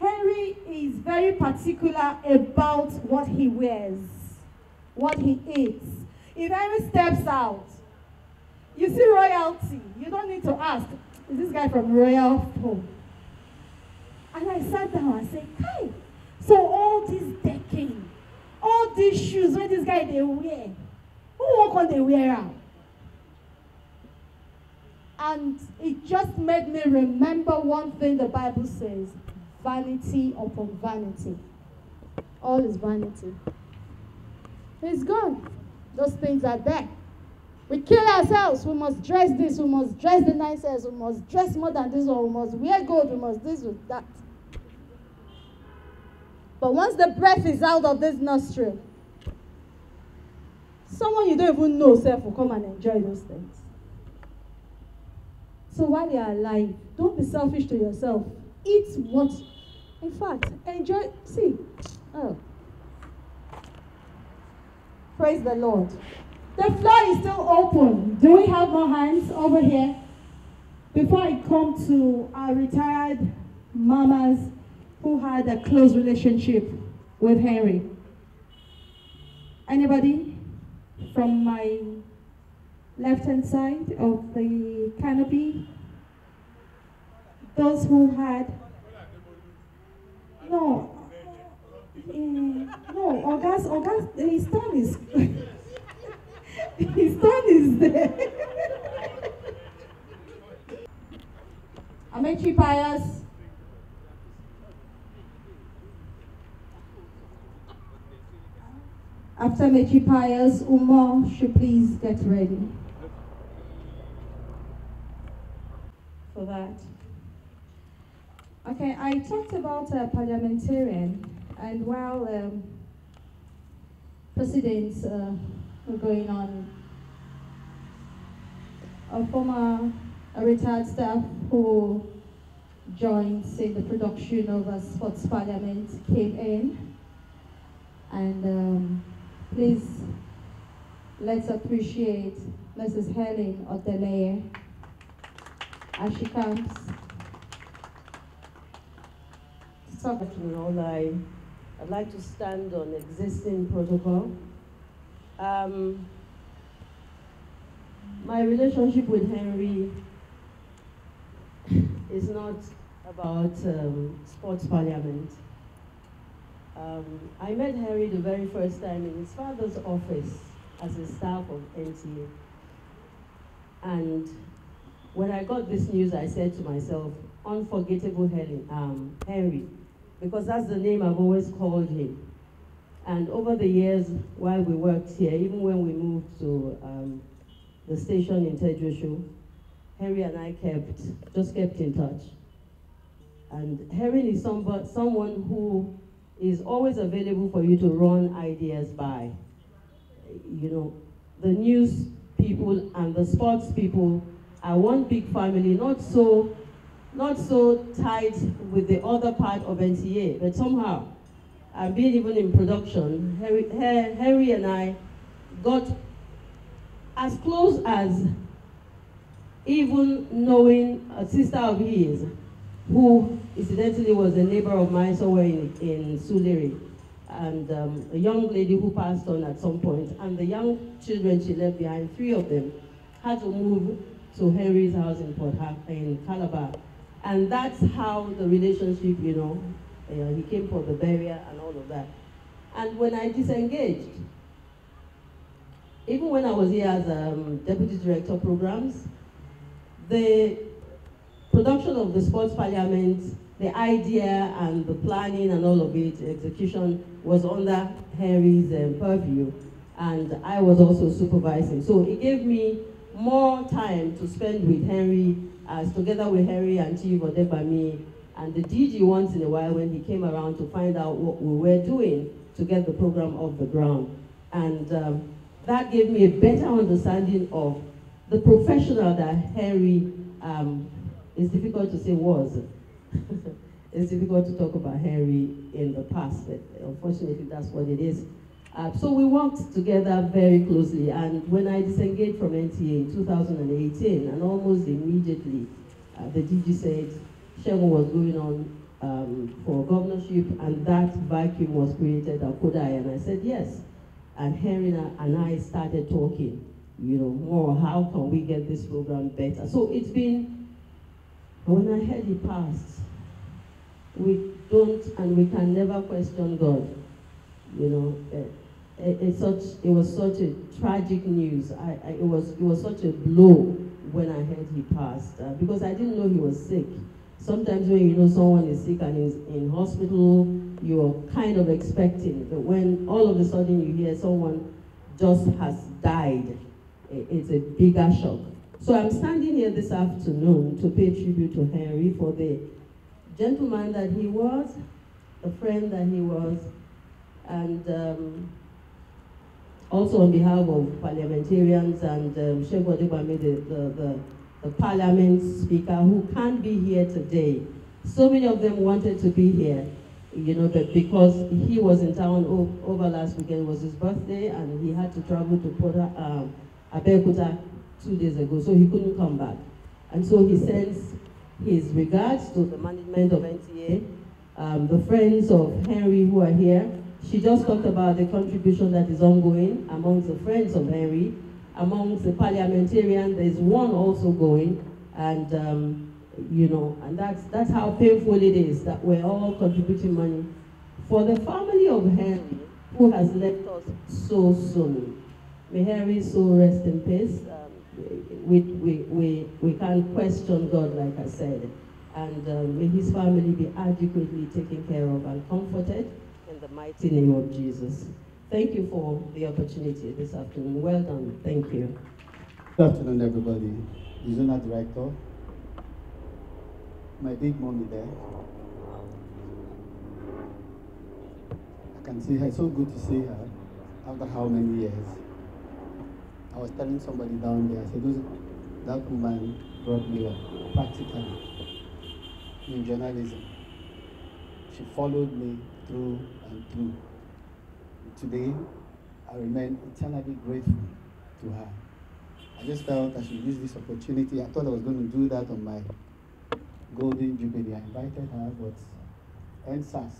Henry is very particular about what he wears, what he eats. If Henry steps out, you see royalty. You don't need to ask, is this guy from royal home? And I sat down and said, Hi. So all this decking, all these shoes where this guy they wear, who walk on they wear out? And it just made me remember one thing the Bible says vanity upon vanity. All is vanity. It's gone. Those things are there. We kill ourselves. We must dress this. We must dress the nicest. We must dress more than this. Or we must wear gold. We must this or that. But once the breath is out of this nostril, someone you don't even know self will come and enjoy those things. So while you're alive, don't be selfish to yourself. Eat what, in fact, enjoy. See, oh, praise the Lord. The floor is still open. Do we have more hands over here? Before I come to our retired mamas who had a close relationship with Henry. Anybody? from my left hand side of the canopy, those who had no, uh, no, August, August, his turn is, his turn is there. Amechi Pius. After Mechi Pius, Umar should please get ready for that. Okay, I talked about a parliamentarian, and while um, presidents uh, were going on, a former a retired staff who joined in the production of a sports parliament came in, and um, please let's appreciate Mrs. Helen Odeleye as she comes. Afternoon, I, I'd like to stand on existing protocol. Um, my relationship with Henry is not about um, sports parliament. Um, I met Henry the very first time in his father's office as a staff of NTA. And when I got this news, I said to myself, unforgettable Helen, um, Henry, because that's the name I've always called him. And over the years, while we worked here, even when we moved to um, the station in Tejuosho, Henry and I kept, just kept in touch. And Henry is somebody, someone who is always available for you to run ideas by. You know, the news people and the sports people are one big family, not so, not so tight with the other part of NTA, but somehow, and being even in production, Harry, Harry and I got as close as even knowing a sister of his, who incidentally was a neighbor of mine somewhere in, in Surulere, and um, a young lady who passed on at some point, and the young children she left behind, three of them, had to move to Henry's house in Port ha in Calabar. And that's how the relationship, you know, uh, he came for the burial and all of that. And when I disengaged, even when I was here as um, deputy director programs, the production of the sports parliament, the idea and the planning and all of it, execution was under Henry's um, purview, and I was also supervising. So it gave me more time to spend with Henry, as together with Harry and Chief Odebami, and the DG once in a while when he came around to find out what we were doing to get the program off the ground. And um, that gave me a better understanding of the professional that Harry, um, it's difficult to say was. it's difficult to talk about Henry in the past, but unfortunately that's what it is. Uh, so we worked together very closely, and when I disengaged from NTA in 2018, and almost immediately, uh, the DG said Shegun was going on um, for governorship, and that vacuum was created at Kodai, and I said yes. And Henry and I started talking you know, more how can we get this program better. So it's been, when I heard it passed, we don't and we can never question God. You know, it, it, such, it was such a tragic news. I, I, it, was, it was such a blow when I heard he passed uh, because I didn't know he was sick. Sometimes when you know someone is sick and is in hospital, you're kind of expecting, but when all of a sudden you hear someone just has died, it's a bigger shock. So I'm standing here this afternoon to pay tribute to Henry for the gentleman that he was, the friend that he was, and um, also on behalf of parliamentarians and um, Odebami, the, the, the, the parliament speaker, who can't be here today. So many of them wanted to be here, you know, but because he was in town over last weekend, It was his birthday, and he had to travel to Port, um, Abeokuta two days ago, so he couldn't come back. And so he sends his regards to the management of NTA, um, the friends of Henry who are here, she just talked about the contribution that is ongoing amongst the friends of Henry. Amongst the parliamentarians, there's one also going, and um, you know, and that's that's how painful it is that we're all contributing money for the family of Henry, who has left us so soon. May Henry soul rest in peace. Um, we, we, we, we can't question God, like I said. And um, may his family be adequately taken care of and comforted the mighty name of Jesus. Thank you for the opportunity this afternoon. Well done. Thank you. Good afternoon, everybody. The Zonal Director, my big mommy there. I can see her. It's so good to see her after how many years. I was telling somebody down there, I said, that woman brought me up practically in journalism. She followed me through and through. Today, I remain eternally grateful to her. I just felt I should use this opportunity. I thought I was going to do that on my Golden Jubilee. I invited her, but EndSARS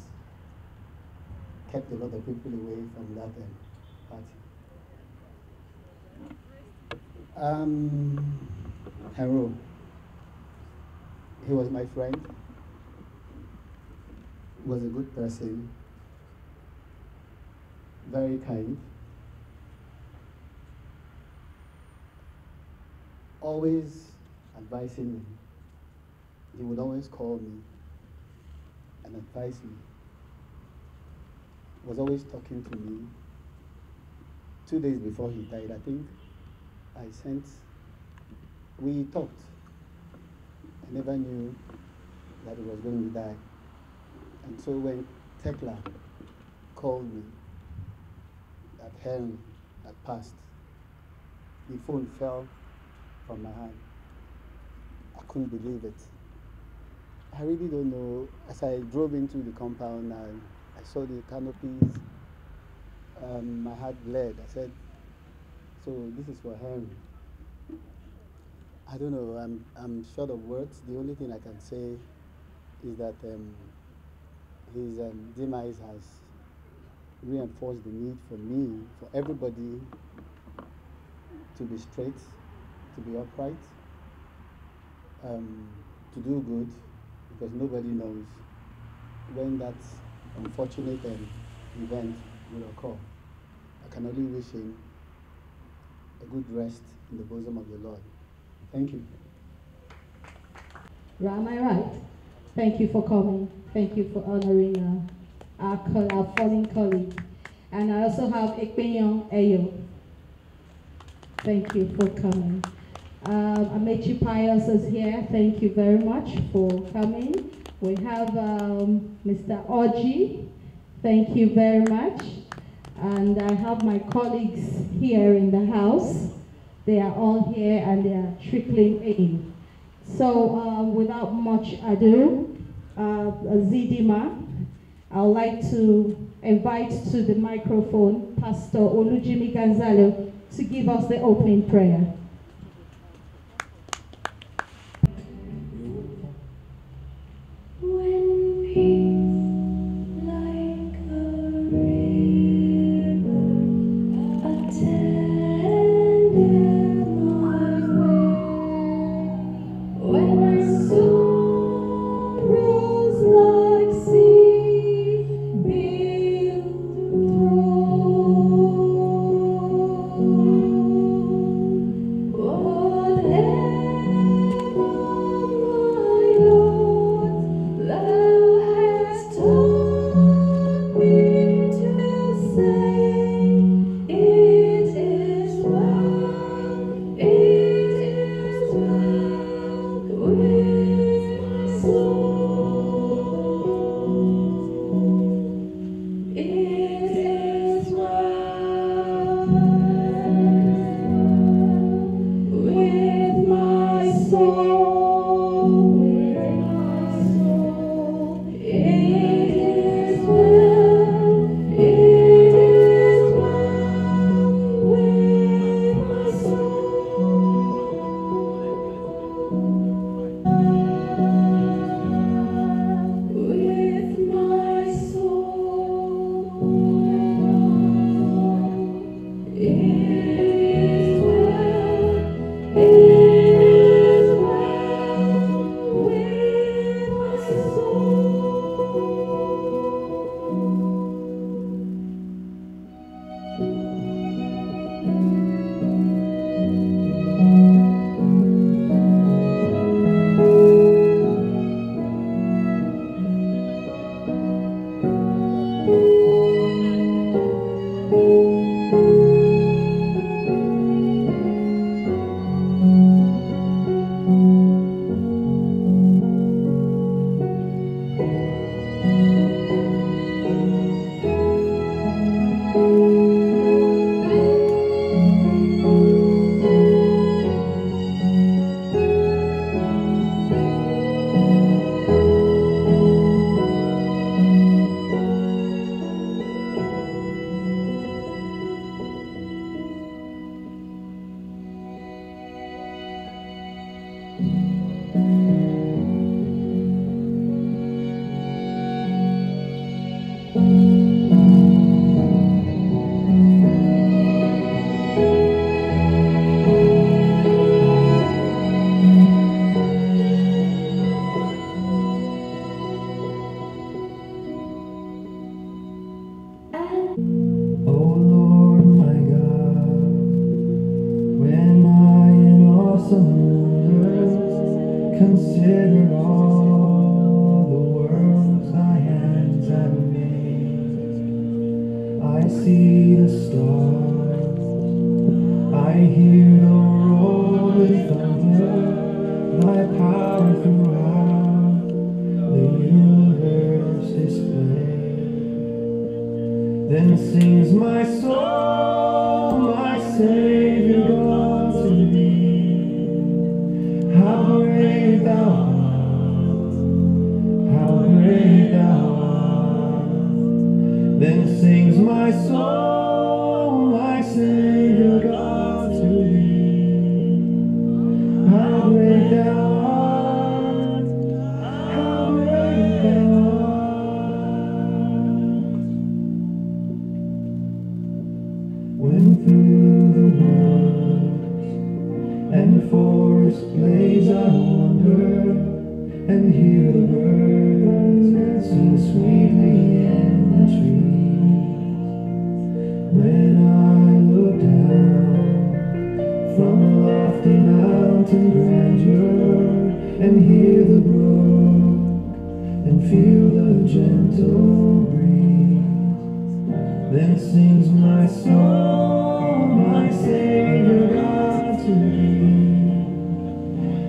kept a lot of people away from that um, party. Um, Hero, he was my friend, was a good person, very kind, always advising me. He would always call me and advise me. Was always talking to me. Two days before he died, I think I sent, we talked. I never knew that he was going to die. And so when Tekla called me that Henry had passed, the phone fell from my hand. I couldn't believe it. I really don't know. As I drove into the compound, I, I saw the canopies. Um, my heart bled. I said, so this is for Henry. I don't know. I'm, I'm short of words. The only thing I can say is that um, his um, demise has reinforced the need for me, for everybody to be straight, to be upright, um, to do good, because nobody knows when that unfortunate um, event will occur. I can only wish him a good rest in the bosom of the Lord. Thank you. Am I right? Thank you for coming. Thank you for honoring uh, our, our fallen colleague. And I also have Ekpenyong Eyo. Thank you for coming. Um, Amechi Pius is here. Thank you very much for coming. We have um, Mr. Oji. Thank you very much. And I have my colleagues here in the house. They are all here and they are trickling in. So um, without much ado, uh, Zidima, I would like to invite to the microphone Pastor Olujimi Gonzalo to give us the opening prayer.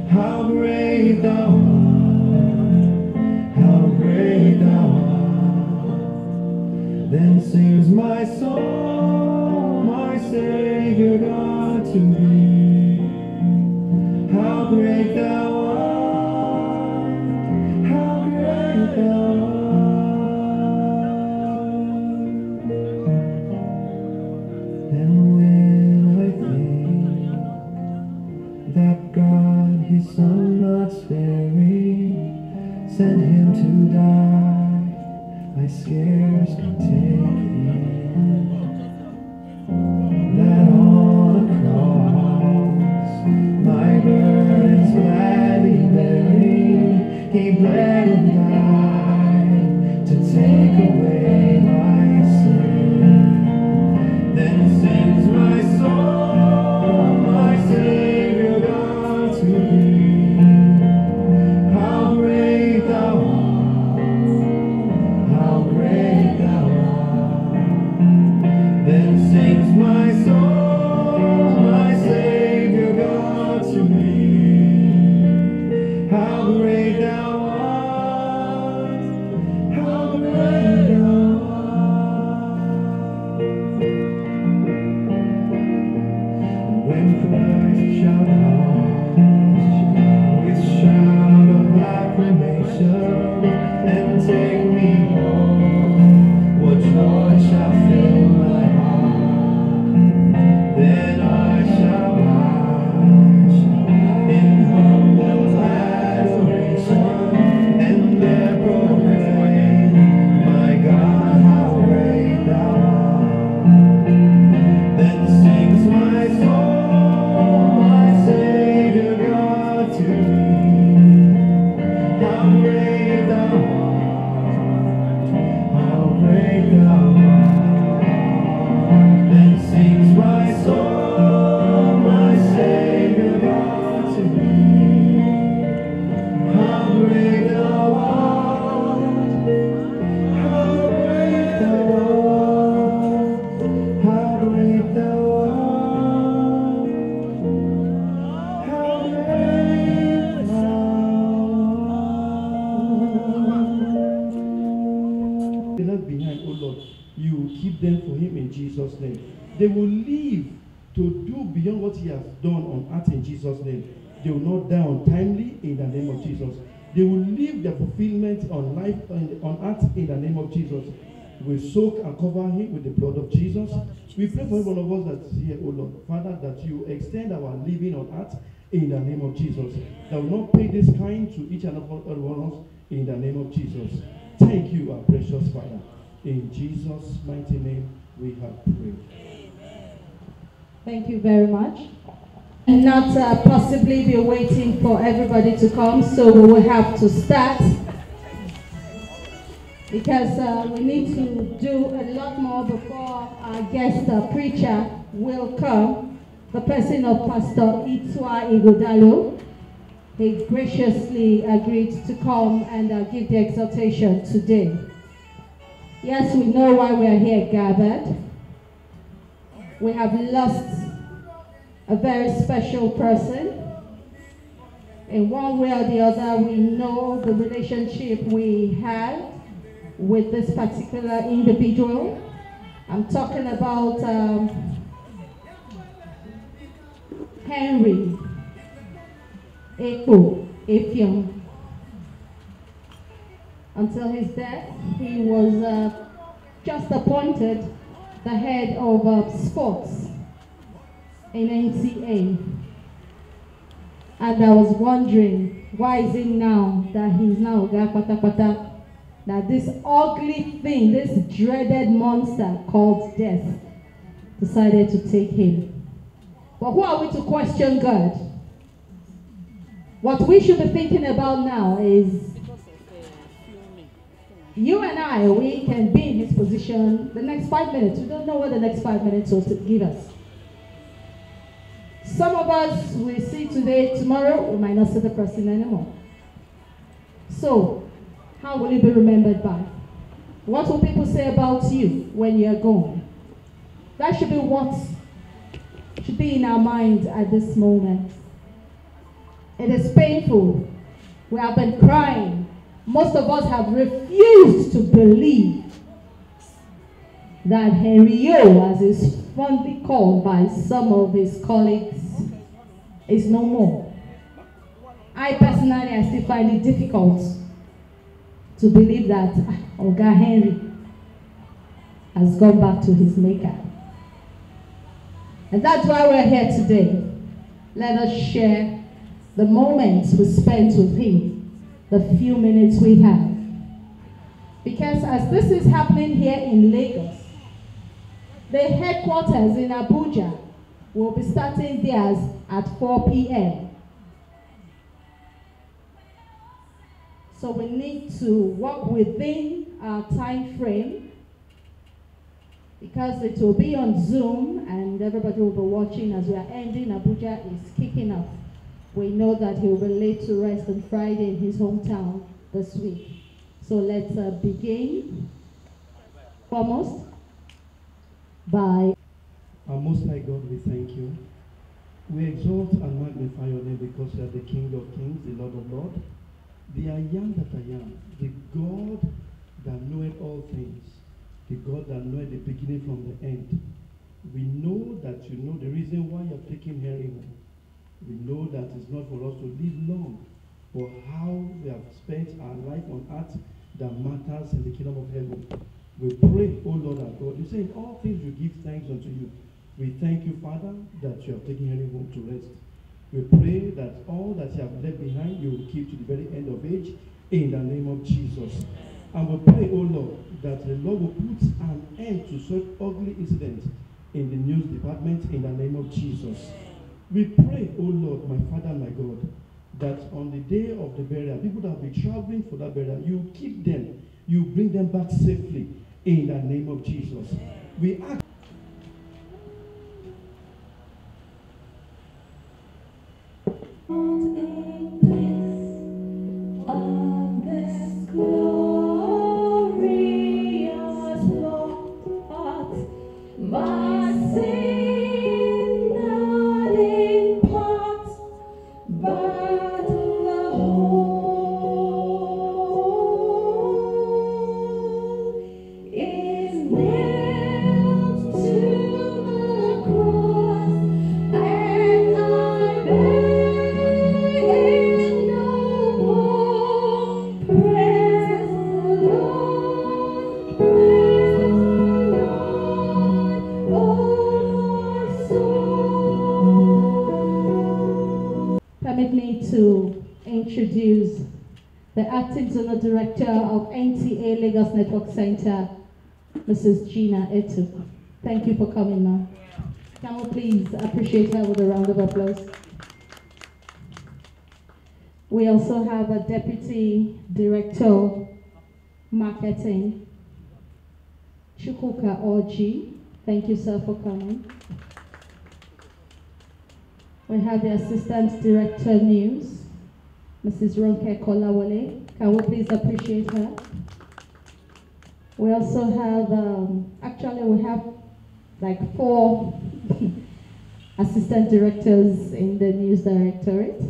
How great thou art, how great thou art. Then sings my soul, my Savior Jesus. We soak and cover him with the blood of Jesus. We pray for every one of us that's here, oh Lord. Father, that you extend our living on earth in the name of Jesus. That will not pay this kind to each and every one of us in the name of Jesus. Thank you, our precious Father. In Jesus' mighty name, we have prayed. Thank you very much. And not uh, possibly be waiting for everybody to come, so we will have to start because uh, we need to do a lot more before our guest uh, preacher will come. The person of Pastor Itwa Igodalo. He graciously agreed to come and uh, give the exhortation today. Yes, we know why we are here gathered. We have lost a very special person. In one way or the other, we know the relationship we had with this particular individual. I'm talking about um, Henry Eko Effiom. Until his death, he was uh, just appointed the head of uh, sports in NTA. And I was wondering, why is it now that he's now Oga Pata Pata? That this ugly thing, this dreaded monster called death, decided to take him. But who are we to question God? What we should be thinking about now is you and I, we can be in his position the next five minutes. We don't know what the next five minutes will give us. Some of us we see today, tomorrow we might not see the person anymore. So, how will you be remembered by? What will people say about you when you're gone? That should be what should be in our minds at this moment. It is painful. We have been crying. Most of us have refused to believe that Henry Yo, as is fondly called by some of his colleagues, is no more. I personally, I still find it difficult to believe that ah, Oga Henry has gone back to his maker. And that's why we're here today. Let us share the moments we spent with him, the few minutes we have. Because as this is happening here in Lagos, the headquarters in Abuja will be starting theirs at 4 p.m. So we need to work within our time frame because it will be on Zoom and everybody will be watching as we are ending. Abuja is kicking off. We know that he will be laid to rest on Friday in his hometown this week. So let's uh, begin. Foremost, by Our Most High God, we thank you. We exalt and magnify your name because you are the King of kings, the Lord of lords, the I am that I am, the God that knoweth all things, the God that knoweth the beginning from the end. We know that you know the reason why you have taken home. We know that it's not for us to live long, but how we have spent our life on earth that matters in the kingdom of heaven. We pray, O Lord our God. You say in all things you give thanks unto you. We thank you, Father, that you have taken Henry home to rest. We pray that all that you have left behind, you will keep to the very end of age, in the name of Jesus. And we pray, O Lord, that the Lord will put an end to such ugly incidents in the news department, in the name of Jesus. We pray, O Lord, my Father, my God, that on the day of the burial, people that have been traveling for that burial, you keep them, you bring them back safely, in the name of Jesus. We ask. Permit Center, Mrs. Gina Etu. Thank you for coming, ma'am. Can we please appreciate her with a round of applause? We also have a deputy director, marketing, Chukwuka Oji. Thank you, sir, for coming. We have the Assistant Director News, Mrs. Ronke Kolawole. Can we please appreciate her? We also have, um, actually we have like four Assistant Directors in the News Directorate,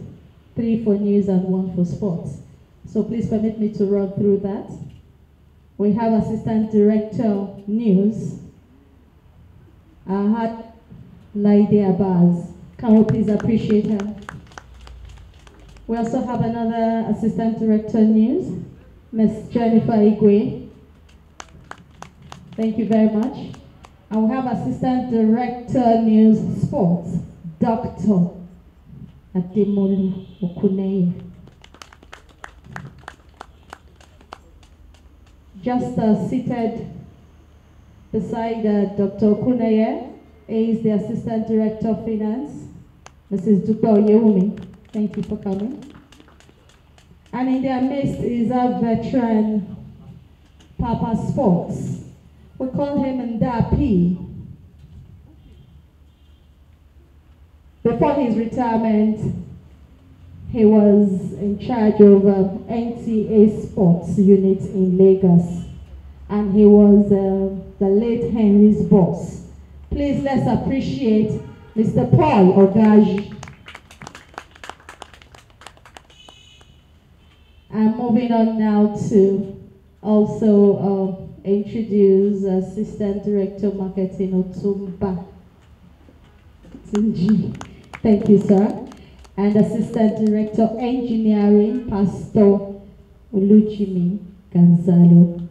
three for news and one for sports. So please permit me to run through that. We have Assistant Director News, I had Lady Abbas. Can we please appreciate her? We also have another Assistant Director News, Ms. Jennifer Igwe. Thank you very much. I will have Assistant Director News Sports, Dr. Ademolu Okuneye. Just uh, seated beside uh, Dr. Okuneye is the Assistant Director of Finance, Mrs. Dupe Oyewumi. Thank you for coming. And in their midst is a veteran Papa Sports. We call him Ndapi. Before his retirement, he was in charge of uh, NTA Sports unit in Lagos. And he was uh, the late Henry's boss. Please let's appreciate Mr. Paul Ogaji. I'm moving on now to also uh, introduce Assistant Director Marketing Otumba. Tunji. Thank you, sir. And Assistant Director Engineering, Pastor Oluchimi Gonzalo.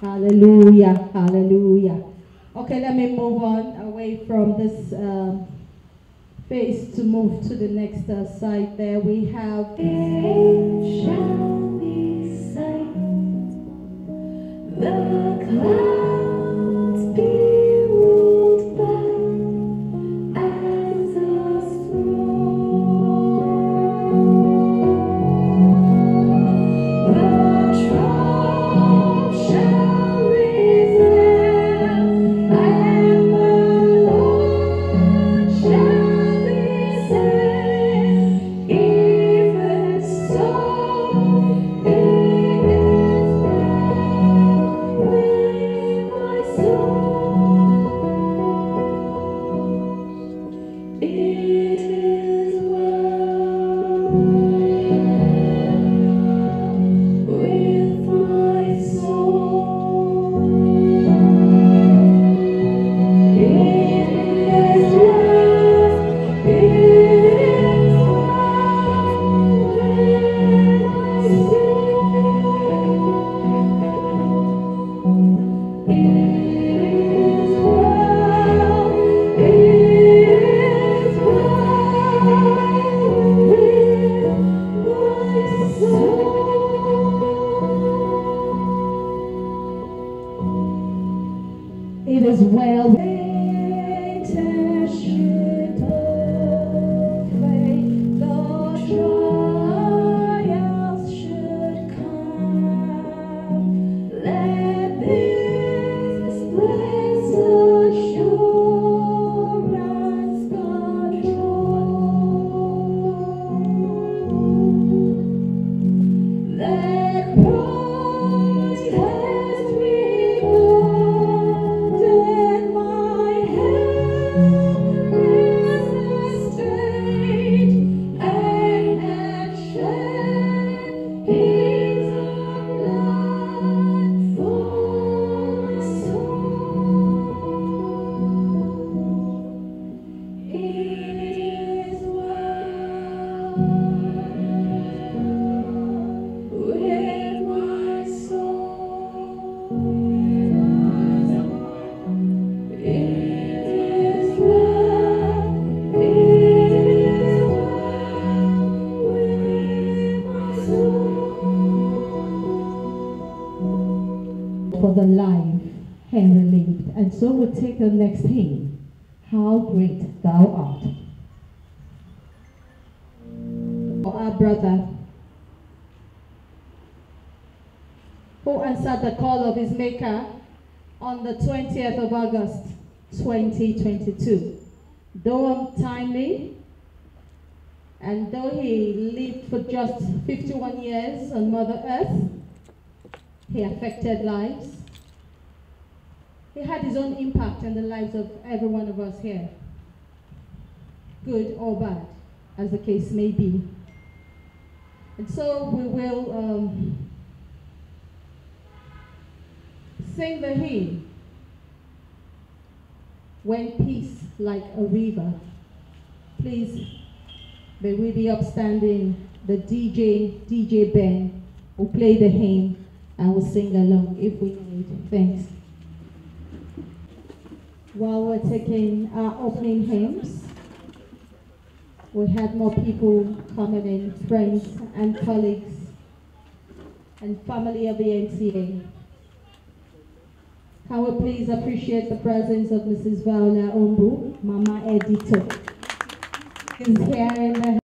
Hallelujah, hallelujah. Okay, let me move on away from this face to move to the next uh, side there. We have. The clouds 20th of August 2022. Though untimely, and though he lived for just 51 years on Mother Earth, he affected lives. He had his own impact on the lives of every one of us here, good or bad, as the case may be. And so we will um, sing the hymn when peace like a river. Please, may we be upstanding the DJ, DJ Ben, will play the hymn and will sing along if we need. Thanks. While we're taking our opening hymns, we had more people coming in, friends and colleagues and family of the NTA. Can we please appreciate the presence of Mrs. Viola Ombu, Mama Editor, is here in the